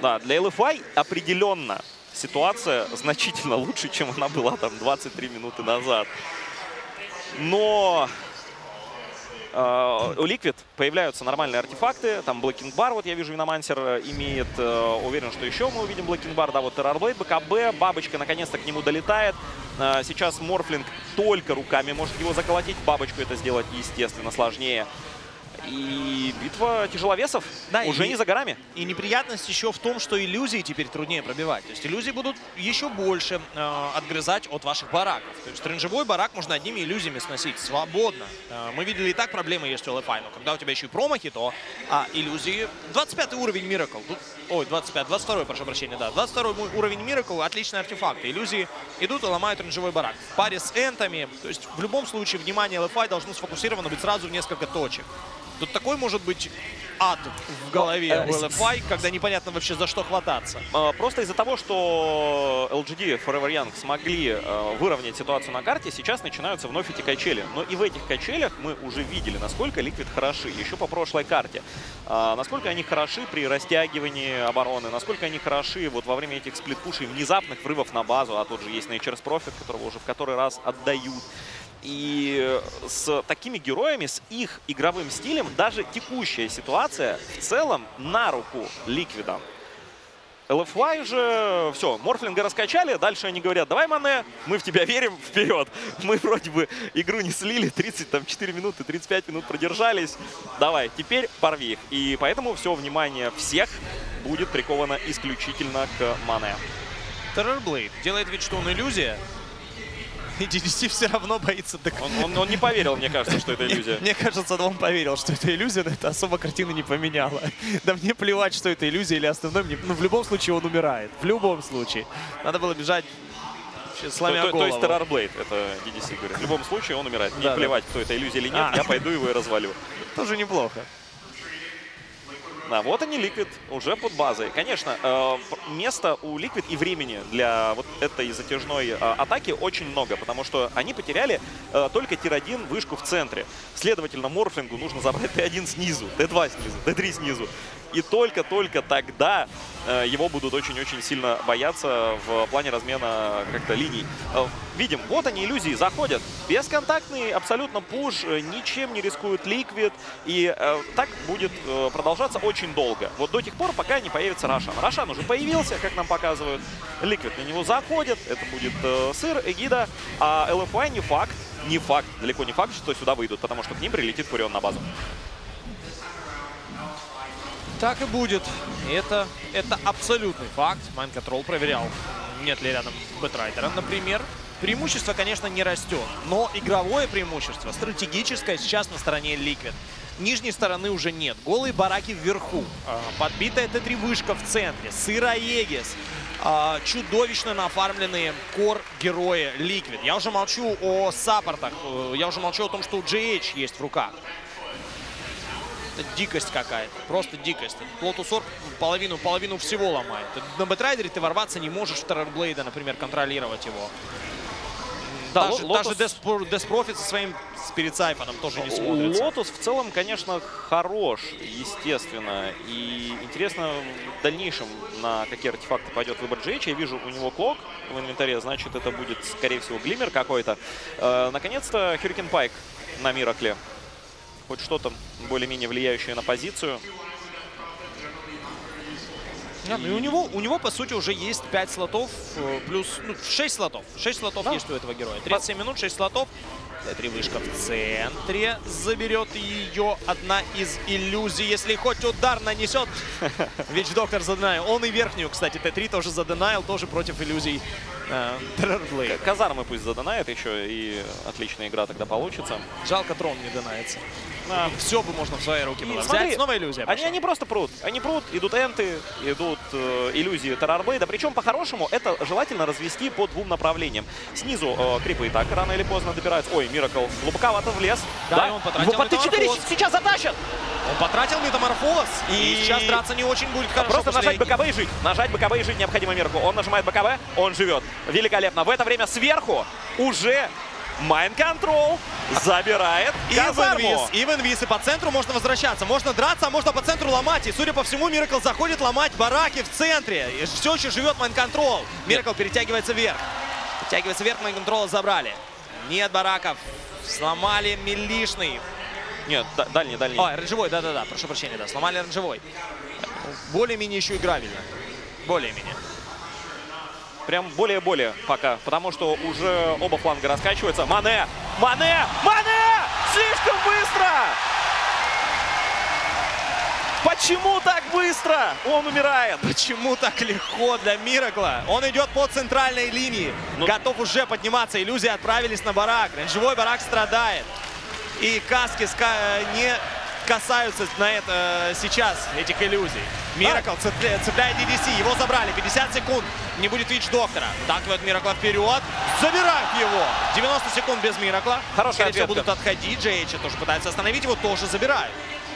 Да, для LFY определенно ситуация значительно лучше, чем она была там 23 минуты назад. Но у Liquid появляются нормальные артефакты. Там Black King Bar, вот я вижу, Виномансер э, имеет. Э, уверен, что еще мы увидим Black King Bar. Да, вот Terrorblade, БКБ, Бабочка наконец-то к нему долетает. Uh, сейчас Морфлинг только руками может его заколотить. Бабочку это сделать, естественно, сложнее. И битва тяжеловесов да, уже и, не за горами. И неприятность еще в том, что иллюзии теперь труднее пробивать. То есть иллюзии будут еще больше э, отгрызать от ваших бараков. То есть стрэнжевой барак можно одними иллюзиями сносить свободно. Э, мы видели и так проблемы есть у LFI, но когда у тебя еще и промахи, то а, иллюзии... 25 уровень Miracle. Тут, ой, 25, 22 прошу прощения, да. 22 уровень Miracle, отличные артефакты. Иллюзии идут и ломают рейнджевой барак. В паре с энтами, то есть в любом случае внимание LFI должно сфокусировано быть сразу в несколько точек. Тут такой может быть ад в голове у LFI, когда непонятно вообще за что хвататься. А, просто из-за того, что LGD Forever Young смогли а, выровнять ситуацию на карте, сейчас начинаются вновь эти качели. Но и в этих качелях мы уже видели, насколько Liquid хороши, еще по прошлой карте. А, насколько они хороши при растягивании обороны, насколько они хороши вот во время этих сплит-пушей, внезапных врывов на базу, а тут же есть Nature's Profit, которого уже в который раз отдают. И с такими героями, с их игровым стилем, даже текущая ситуация в целом на руку Ликвидам. LFY же, все, Морфлинга раскачали, дальше они говорят, давай, Мане, мы в тебя верим, вперед. Мы вроде бы игру не слили, 34 минуты, 35 минут продержались. Давай, теперь порви их. И поэтому все внимание всех будет приковано исключительно к Мане. Террорблейд делает вид, что он иллюзия, [laughs] и DDC все равно боится Он, он, он не поверил, мне кажется, что это иллюзия. Мне, кажется, он поверил, что это иллюзия, но это особо картины не поменяло. [laughs] Да мне плевать, что это иллюзия или основной. Мне, ну, в любом случае он умирает. В любом случае. Надо было бежать сломя то, то, то есть Terrorblade, это DDC говорит. В любом случае он умирает. Не да, плевать, да. кто это иллюзия или нет, а. я пойду его и развалю. Тоже неплохо. Да, вот они, Liquid, уже под базой. Конечно, э, места у Liquid и времени для вот этой затяжной э, атаки очень много, потому что они потеряли э, только tier-1 вышку в центре. Следовательно, Морфлингу нужно забрать Т1 снизу, Т2 снизу, Т3 снизу. И только-только тогда э, его будут очень-очень сильно бояться в плане размена как-то линий. Э, видим, вот они, иллюзии, заходят. Бесконтактный абсолютно пуш, э, ничем не рискует Ликвид. И так будет продолжаться очень долго. Вот до тех пор, пока не появится Рошан. Рошан уже появился, как нам показывают. Ликвид на него заходит. Это будет сыр, эгида. А LFY не факт, не факт, далеко не факт, что сюда выйдут, потому что к ним прилетит Фурион на базу. Так и будет. Это, это абсолютный факт. Mind Control проверял, нет ли рядом Бэтрайдера, например. Преимущество, конечно, не растет, но игровое преимущество, стратегическое, сейчас на стороне Liquid. Нижней стороны уже нет. Голые бараки вверху. А, подбитая Т3 вышка в центре. Сыр, Aegis. А, чудовищно нафармленные кор-герои Liquid. Я уже молчу о саппортах. Э, я уже молчу о том, что у GH есть в руках. Это дикость какая-то. Просто дикость. Lotus Orb половину, половину всего ломает. На Бэтрайдере ты ворваться не можешь в Террорблейда, например, контролировать его. Да, даже, Lotus... даже Death, со своим Сайфоном тоже не смотрится. Лотус в целом, конечно, хорош, естественно. И интересно в дальнейшем, на какие артефакты пойдет выбор GH а. Я вижу у него cloak в инвентаре, значит, это будет, скорее всего, glimmer какой-то. Э, Наконец-то Hurricane Pike на Миракле хоть что-то более-менее влияющее на позицию. Да, ну и у него, у него, по сути, уже есть 5 слотов, э, плюс ну, 6 слотов. 6 слотов да. есть у этого героя. 37 минут, 6 слотов. Т3 вышка в центре. Заберет ее одна из иллюзий. Если хоть удар нанесет, [laughs] Вич Доктор заденайл. Он и верхнюю, кстати, Т3 тоже заденайл, тоже против иллюзий Террорблейд. Казармы пусть задонает еще, и отличная игра тогда получится. Жалко, трон не донается. А, все бы можно в свои руки было Смотри, взять. Снова иллюзия они, они просто прут. Они прут, идут энты, идут э, иллюзии Террорблейда. Причем, по-хорошему, это желательно развести по двум направлениям. Снизу э, крипы и так рано или поздно добираются. Ой, Миракл глубоковато влез. Да, да? он потратил Его по Т4 сейчас затащат. Он потратил метаморфоз, и... и сейчас драться не очень будет хорошо. Просто нажать БКБ и жить. Нажать БКБ и жить необходимо Мирку. Он нажимает БКБ, он живет. Великолепно. В это время сверху уже Майн контрол забирает и в И в инвиз, и по центру можно возвращаться. Можно драться, а можно по центру ломать. И, судя по всему, Миракл заходит ломать бараки в центре. И все еще живет Майн контрол. Миракл перетягивается вверх. Перетягивается вверх, Майн контрола забрали. Нет бараков. Сломали милишный. Нет, дальний, дальний. Ой, рейнджевой, да-да-да, прошу прощения, да, сломали рейнджевой. Более-менее еще играбельно. Более-менее. Прям более-более пока, потому что уже оба фланга раскачиваются. Мане! Мане! Мане! Слишком быстро! Почему так быстро? Он умирает. Почему так легко для Миракла? Он идет по центральной линии. Ну... Готов уже подниматься. Иллюзии отправились на барак. Рейнджевой барак страдает. И каски не касаются на это э, сейчас, этих иллюзий. Миракл цепляет, цепляет DDC, его забрали, 50 секунд, не будет Вич Доктора. Танкивает Миракла вперед, забирают его. 90 секунд без Миракла. Хорошая ответка. будут отходить, Джейча тоже пытается остановить его, тоже забирают.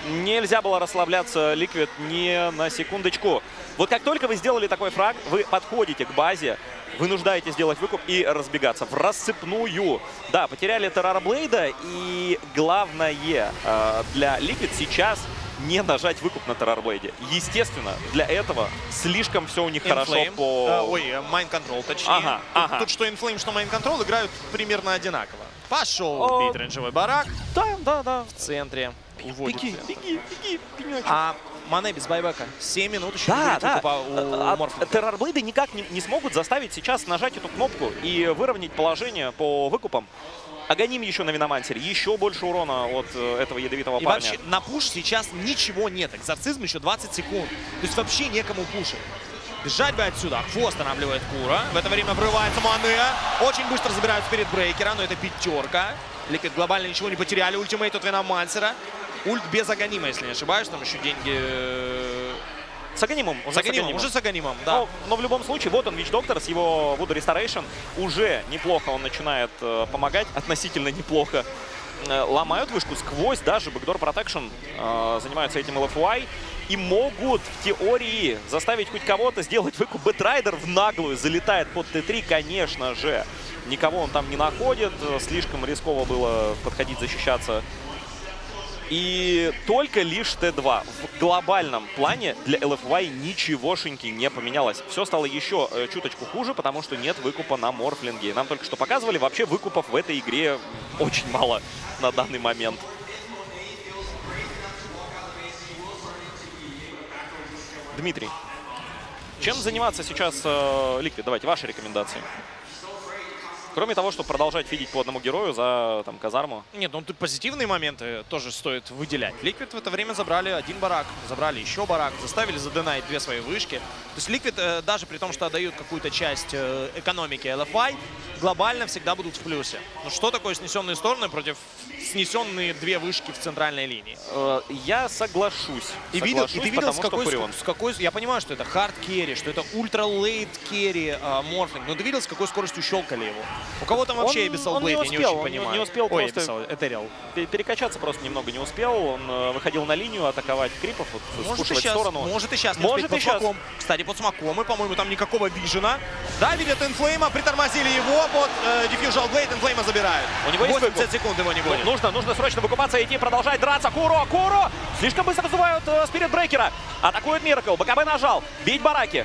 Нельзя было расслабляться, Ликвид, ни на секундочку. Вот как только вы сделали такой фраг, вы подходите к базе, вынуждаете сделать выкуп и разбегаться в рассыпную. Да, потеряли Террорблейда, и главное э, для Liquid сейчас не нажать выкуп на Террорблейде. Естественно, для этого слишком все у них Inflame. хорошо по... Uh, ой, Mind Control, точнее. Ага, тут, ага. тут что Inflame, что Mind Control играют примерно одинаково. Пошел О... бить рейнджевой барак. Да, да, да. В центре. Уводит беги, беги, беги, пенечек. А Мане без байбека. 7 минут еще да, да. у, а, а Террорблейды никак не, не смогут заставить сейчас нажать эту кнопку и выровнять положение по выкупам. Аганим еще на Виномансере. Еще больше урона от э, этого ядовитого и парня. вообще на пуш сейчас ничего нет. Экзорцизм еще 20 секунд. То есть вообще некому пушить. Бежать бы отсюда. Хво останавливает Кура. В это время врывается Мане. Очень быстро забирают вперед Брейкера, но это пятерка. Ликвид глобально ничего не потеряли. Ультимейт от Виномансера. Ульт без Аганима, если не ошибаюсь. Там еще деньги... Э, с Аганимом. Уже с Аганимом, уже с Аганимом, да. Но, но в любом случае, вот он, Вич Доктор с его Voodoo Restoration. Уже неплохо он начинает э, помогать, относительно неплохо. Э, ломают вышку сквозь, даже Backdoor Protection э, занимаются этим LFY. И могут в теории заставить хоть кого-то сделать выкуп. Бэтрайдер в наглую залетает под Т3, конечно же. Никого он там не находит. Слишком рисково было подходить, защищаться и только лишь Т2. В глобальном плане для LFY ничегошеньки не поменялось. Все стало еще э, чуточку хуже, потому что нет выкупа на Морфлинге. Нам только что показывали, вообще выкупов в этой игре очень мало на данный момент. Дмитрий, чем заниматься сейчас э, Ликвид? Давайте ваши рекомендации. Кроме того, чтобы продолжать фидить по одному герою за там, казарму. Нет, ну тут позитивные моменты тоже стоит выделять. Ликвид в это время забрали один барак, забрали еще барак, заставили заденать две свои вышки. То есть Ликвид, э, даже при том, что отдают какую-то часть э, экономики LFY, глобально всегда будут в плюсе. Ну что такое снесенные стороны против снесенные две вышки в центральной линии? Э, я соглашусь. И, видел, и ты видел, с какой, с какой... Я понимаю, что это hard carry, что это ультра late carry морфлинг, но ты видел, с какой скоростью щелкали его? У кого там вообще Abyssal Blade, я не очень понимаю. не успел Ой, просто Ethereal. перекачаться просто немного не успел. Он э, выходил на линию атаковать крипов, вот, может и сейчас, сторону. Может и сейчас, может и сейчас. Смоком. Кстати, под смоком, и, по-моему, там никакого вижена. Да, видят инфлейма, притормозили его под э, Diffusal Blade, инфлейма забирают. У него 80 есть секунд его не будет. Ну, нужно, нужно срочно выкупаться, идти, продолжать драться. Куро, Куро! Слишком быстро называют э, Спирит Брейкера. Атакует Миракл, БКБ нажал. Бить бараки.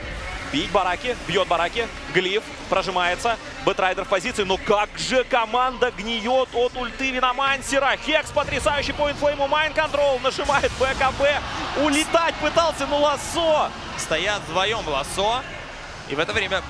Бить бараки, бьет бараки. Глиф прожимается. Бэтрайдер в позиции. Но как же команда гниет от ульты Виномансера. Хекс потрясающий по инфлейму. Майн контрол нажимает БКБ. Улетать пытался, но лассо. Стоят вдвоем лассо. И в это время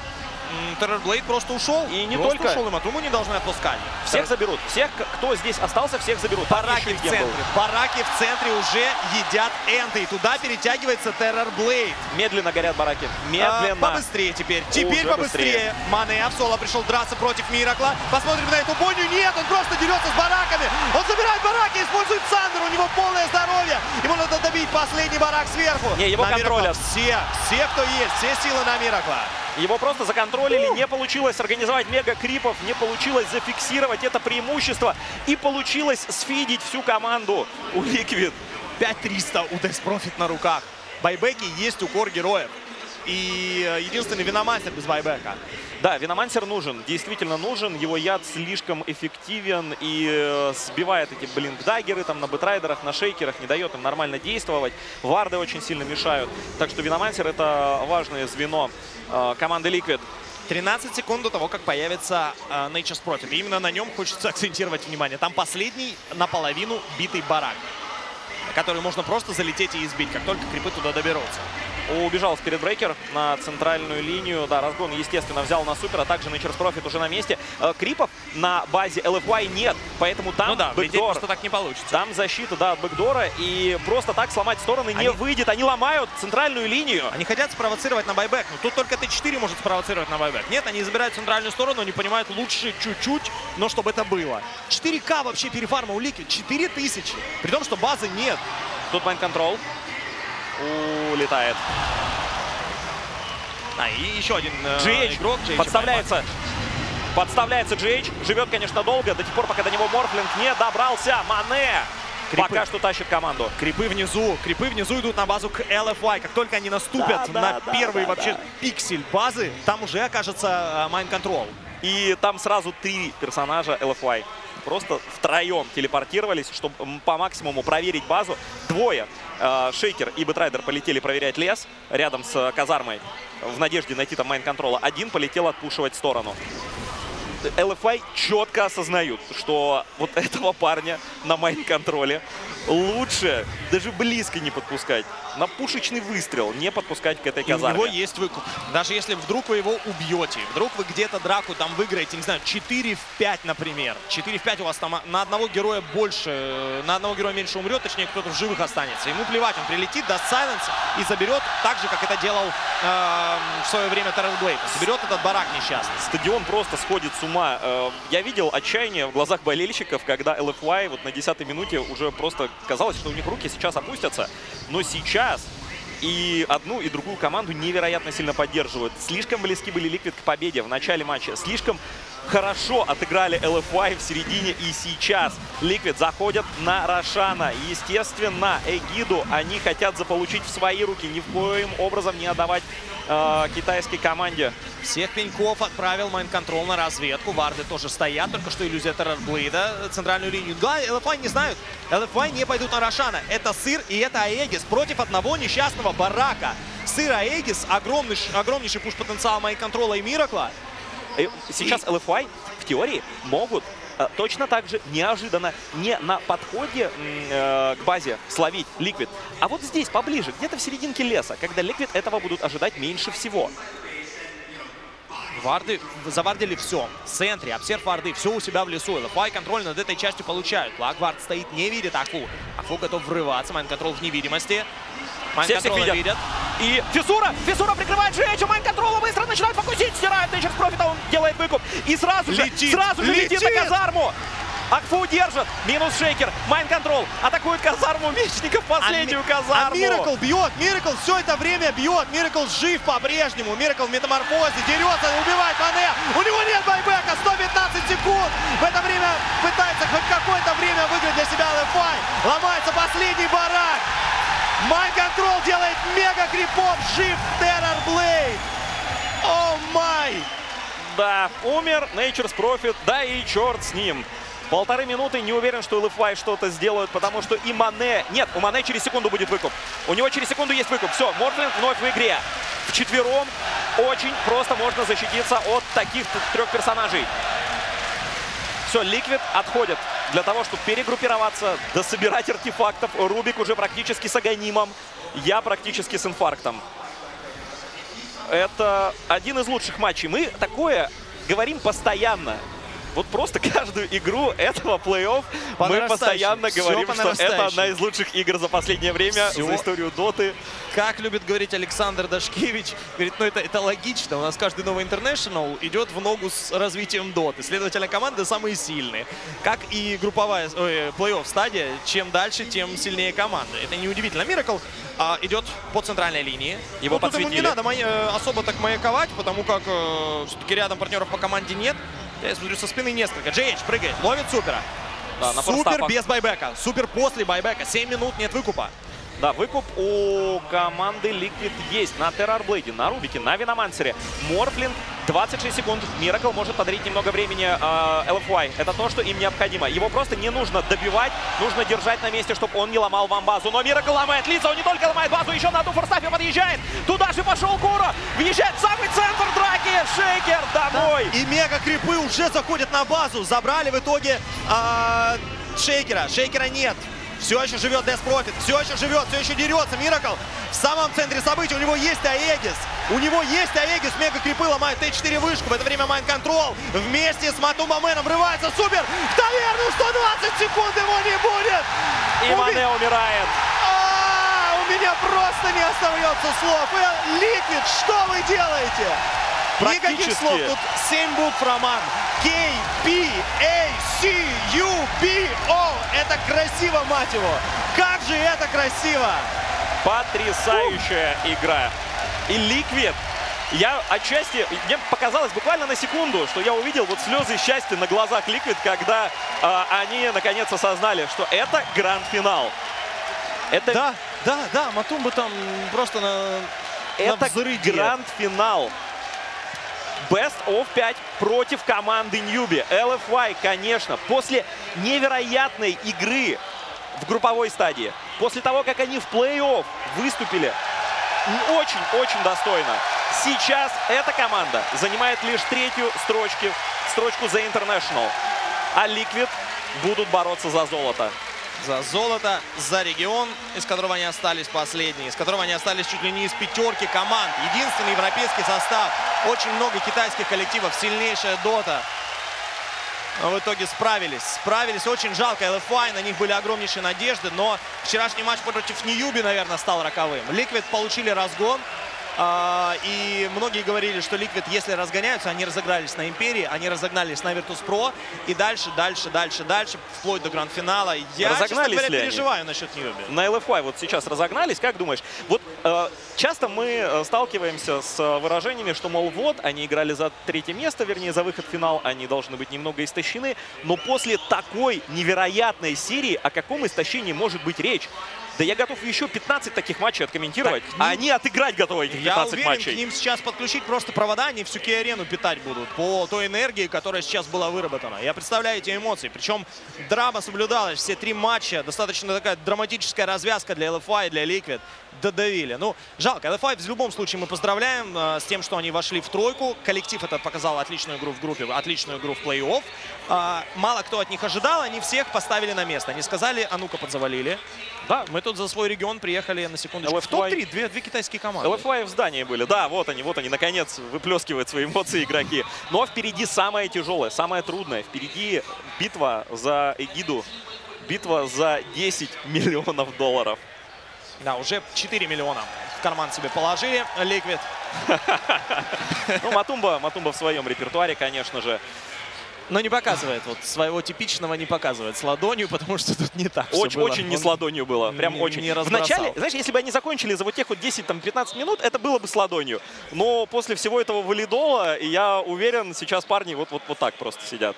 Террорблейд просто ушел. И не просто только. ушел, и Матуму не должны отпускать. Всех заберут. Всех, кто здесь остался, всех заберут. Бараки в центре. Бараки в центре уже едят энты. И туда перетягивается Террорблейд. Медленно горят бараки. А, Медленно. побыстрее теперь. Теперь Уже побыстрее. Мане в соло пришел драться против Миракла. Посмотрим на эту бойню. Нет, он просто дерется с бараками. Он забирает бараки, использует Сандер. У него полное здоровье. Ему надо добить последний барак сверху. Не, его На Миракла контролят. Все, все, кто есть, все силы на Миракла. Его просто законтролили, не получилось организовать мега крипов, не получилось зафиксировать это преимущество и получилось сфидить всю команду у Liquid. 5300 у Profit на руках. Байбеки есть у кор героев. И э, единственный виномастер без байбека. Да, Виномансер нужен, действительно нужен. Его яд слишком эффективен и э, сбивает эти блинк-даггеры там на бэтрайдерах, на шейкерах, не дает им нормально действовать. Варды очень сильно мешают. Так что Виномансер это важное звено э, команды Liquid. 13 секунд до того, как появится э, Nature's Profit. И именно на нем хочется [laughs] акцентировать внимание. Там последний наполовину битый барак, который можно просто залететь и избить, как только крипы туда доберутся. Убежал вперед брейкер на центральную линию. Да, разгон, естественно, взял на супер, а также Nature's Profit уже на месте. Э, Крипов на базе LFY нет, поэтому там ну да, бэкдор. просто так не получится. Там защита, да, от бэкдора, и просто так сломать стороны не Они- выйдет. Они ломают центральную линию. Они хотят спровоцировать на байбек, но тут только Т4 может спровоцировать на байбек. Нет, они забирают центральную сторону, они понимают лучше чуть-чуть, но чтобы это было. 4К вообще перефарма у Ликвид, 4000. При том, что базы нет. Тут майн контрол. Улетает. А, и еще один э, GH игрок. GH подставляется. Подставляется GH. Живет, конечно, долго. До тех пор, пока до него Морфлинг не добрался. Мане Крипы. пока что тащит команду. Крипы внизу. Крипы внизу идут на базу к LFY. Как только они наступят Да, на да, первый да, вообще да. пиксель базы, там уже окажется Майн Контрол. И там сразу три персонажа LFY. Просто втроем телепортировались, чтобы по максимуму проверить базу. Двое, э, Шейкер и Бэтрайдер, полетели проверять лес рядом с э, казармой в надежде найти там майн-контрола. Один полетел отпушивать сторону. LFY четко осознают, что вот [laughs] этого парня на майн-контроле лучше даже близко не подпускать. На пушечный выстрел не подпускать к этой И у казарме. него есть выкуп. Даже если вдруг вы его убьете, вдруг вы где-то драку там выиграете, не знаю, 4 в 5, например. 4 в 5 у вас там а, на одного героя больше, э, на одного героя меньше умрет, точнее, кто-то в живых останется. Ему плевать, он прилетит, даст сайленс и заберет так же, как это делал эм, в свое время Террорблейд. Заберет этот барак несчастный. Стадион просто сходит с ума. Э, Я видел отчаяние в глазах болельщиков, когда LFY вот на 10-й минуте уже просто казалось, что у них руки сейчас опустятся. Но сейчас и одну, и другую команду невероятно сильно поддерживают. Слишком близки были Ликвид к победе в начале матча. Слишком хорошо отыграли LFY в середине и сейчас. Ликвид заходят на Рошана. Естественно, Эгиду они хотят заполучить в свои руки. Ни в коем образом не отдавать э, китайской команде. Всех пеньков отправил Майнконтрол на разведку. Варды тоже стоят. Только что иллюзия Террорблейда. Центральную линию. Да, LFY не знают. LFY не пойдут на Рошана. Это Сыр и это Aegis против одного несчастного барака. Сыр Aegis, огромный, огромнейший пуш-потенциал Майнконтрола и Миракла. Э, Сейчас LFY в теории могут э, точно так же неожиданно не на подходе э, к базе словить Ликвид, а вот здесь поближе, где-то в серединке леса, когда Ликвид этого будут ожидать меньше всего. Варды завардили все. В центре, обсерв Варды, все у себя в лесу. LFY контроль над этой частью получают. Лагвард стоит, не видит Афу. Афу готов врываться. Майнконтрол в невидимости. Все всех видят. видят. И Фисура! Фисура прикрывает GH, майн контрола быстро начинает фокусить, стирает Nature's Prophet, он делает выкуп. И сразу же, Летит, сразу же летит, на летит! казарму. Афу держит, минус шейкер, майн контрол, атакует казарму мечников, последнюю А казарму. А Миракл бьет, Миракл все это время бьет. Миракл жив по-прежнему. Миракл в метаморфозе, дерется, убивает Мане. У него нет байбека, 115 секунд. В это время пытается хоть какое-то время выиграть для себя LFY. Ломается последний барак. Майн Контрол делает мега крипов, жив Террор Блейд. Oh my! Да, умер Nature's Prophet, да и черт с ним. Полторы минуты, не уверен, что LFY что-то сделают, потому что и Мане... Нет, у Мане через секунду будет выкуп. У него через секунду есть выкуп. Все, Морфлинг вновь в игре. Вчетвером очень просто можно защититься от таких трех персонажей. Все, Ликвид отходит для того, чтобы перегруппироваться, дособирать артефактов. Рубик уже практически с агонимом. Я практически с инфарктом. это один из лучших матчей. Мы такое говорим постоянно вот просто каждую игру этого плей-офф мы постоянно говорим, что это одна из лучших игр за последнее время, Все. за историю Доты. Как любит говорить Александр Дашкевич, говорит, ну это, это логично, у нас каждый новый интернешнл идет в ногу с развитием Доты. Следовательно, команды самые сильные. Как и групповая плей-офф стадия, чем дальше, тем сильнее команда. Это неудивительно. Миракл а, идет по центральной линии. Его вот подсветили. ему не надо э, особо так маяковать, потому как э, все-таки рядом партнеров по команде нет. Я смотрю, со спины несколько. JH прыгает, ловит супера. Да, Супер без байбека. Супер после байбека. 7 минут, нет выкупа. Да, выкуп у команды Liquid есть на Террорблейде, на Рубике, на Виномансере. Морфлинг 26 секунд. Миракл может подарить немного времени э, LFY. Это то, что им необходимо. Его просто не нужно добивать, нужно держать на месте, чтобы он не ломал вам базу. Но Миракл ломает лица, он не только ломает базу, еще на одну форстафе подъезжает. Туда же пошел Кура, въезжает в самый центр драки. Шейкер домой. Да. И мега-крипы уже заходят на базу. Забрали в итоге э, Шейкера. Шейкера нет. Все еще живет Death Prophet, все еще живет, все еще дерется. Miracle в самом центре событий. У него есть Aegis. У него есть Aegis. Мега крипы ломает Т4 вышку. В это время Mind Control вместе с Matumbaman ом врывается. Супер! В таверну 120 секунд его не будет! И Мане умирает. А, у меня просто не остается слов. Liquid, что вы делаете? Никаких слов. Тут 7 букв, Роман. К, Р, А, С, И, В, О. Это красиво, мать его. Как же это красиво. Потрясающая Ух. игра. И Liquid я отчасти, мне показалось буквально на секунду, что я увидел вот слезы счастья на глазах Liquid, когда э, они наконец осознали, что это гранд-финал. Это... Да, да, да, Матумба там просто на, Это гранд-финал. Best of 5 против команды Ньюби. LFY, конечно, после невероятной игры в групповой стадии, после того, как они в плей-офф выступили очень-очень достойно, сейчас эта команда занимает лишь третью строчки, строчку за International. А Liquid будут бороться за золото за золото, за регион, из которого они остались последние, из которого они остались чуть ли не из пятерки команд. Единственный европейский состав, очень много китайских коллективов, сильнейшая дота. Но в итоге справились. Справились. Очень жалко LFY. На них были огромнейшие надежды. Но вчерашний матч против Ньюби, наверное, стал роковым. Ликвид получили разгон. А, и многие говорили, что Liquid, если разгоняются, они разыгрались на Империи, они разогнались на Virtus.pro и дальше, дальше, дальше, дальше, вплоть до гранд-финала. Я, разогнались честно говоря, переживаю насчет Ньюби. На LFY вот сейчас разогнались, как думаешь? Вот э, часто мы э, сталкиваемся с выражениями, что, мол, вот, они играли за третье место, вернее, за выход в финал, они должны быть немного истощены, но после такой невероятной серии о каком истощении может быть речь? Да я готов еще 15 таких матчей откомментировать, так, а они отыграть готовы этих 15 я уверен, матчей. к ним сейчас подключить просто провода, они всю Ки-арену питать будут по той энергии, которая сейчас была выработана. Я представляю эти эмоции. Причем драма соблюдалась все три матча. Достаточно такая драматическая развязка для LFI, для Liquid додавили. Ну, жалко. LFI в любом случае мы поздравляем э, с тем, что они вошли в тройку. Коллектив этот показал отличную игру в группе, отличную игру в плей-офф. Э, мало кто от них ожидал, они всех поставили на место. Они сказали, а ну-ка подзавалили. Да, мы тут за свой регион приехали на секундочку. LFY... В топ-3 две, две китайские команды. LFY в здании были. Да, вот они, вот они, наконец, выплескивают свои эмоции игроки. Но впереди самое тяжелое, самое трудное. Впереди битва за эгиду. Битва за 10 [laughs] миллионов долларов. Да, уже 4 миллиона в карман себе положили. Ликвид. [laughs] Ну, Матумба, Матумба в своем репертуаре, конечно же. Но не показывает, вот своего типичного не показывает с ладонью, потому что тут не так Очень, было. очень не с ладонью было, прям не, очень. Не в начале, знаешь, если бы они закончили за вот тех вот 10-15 минут, это было бы с ладонью. Но после всего этого валидола, я уверен, сейчас парни вот, вот, вот так просто сидят.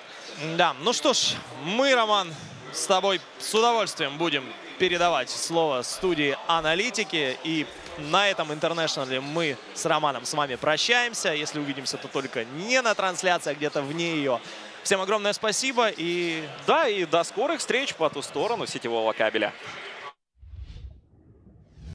Да, ну что ж, мы, Роман, с тобой с удовольствием будем передавать слово студии аналитики. И на этом интернешнале мы с Романом с вами прощаемся. Если увидимся, то только не на трансляции, а где-то вне ее. Всем огромное спасибо и... Да, и до скорых встреч по ту сторону сетевого кабеля.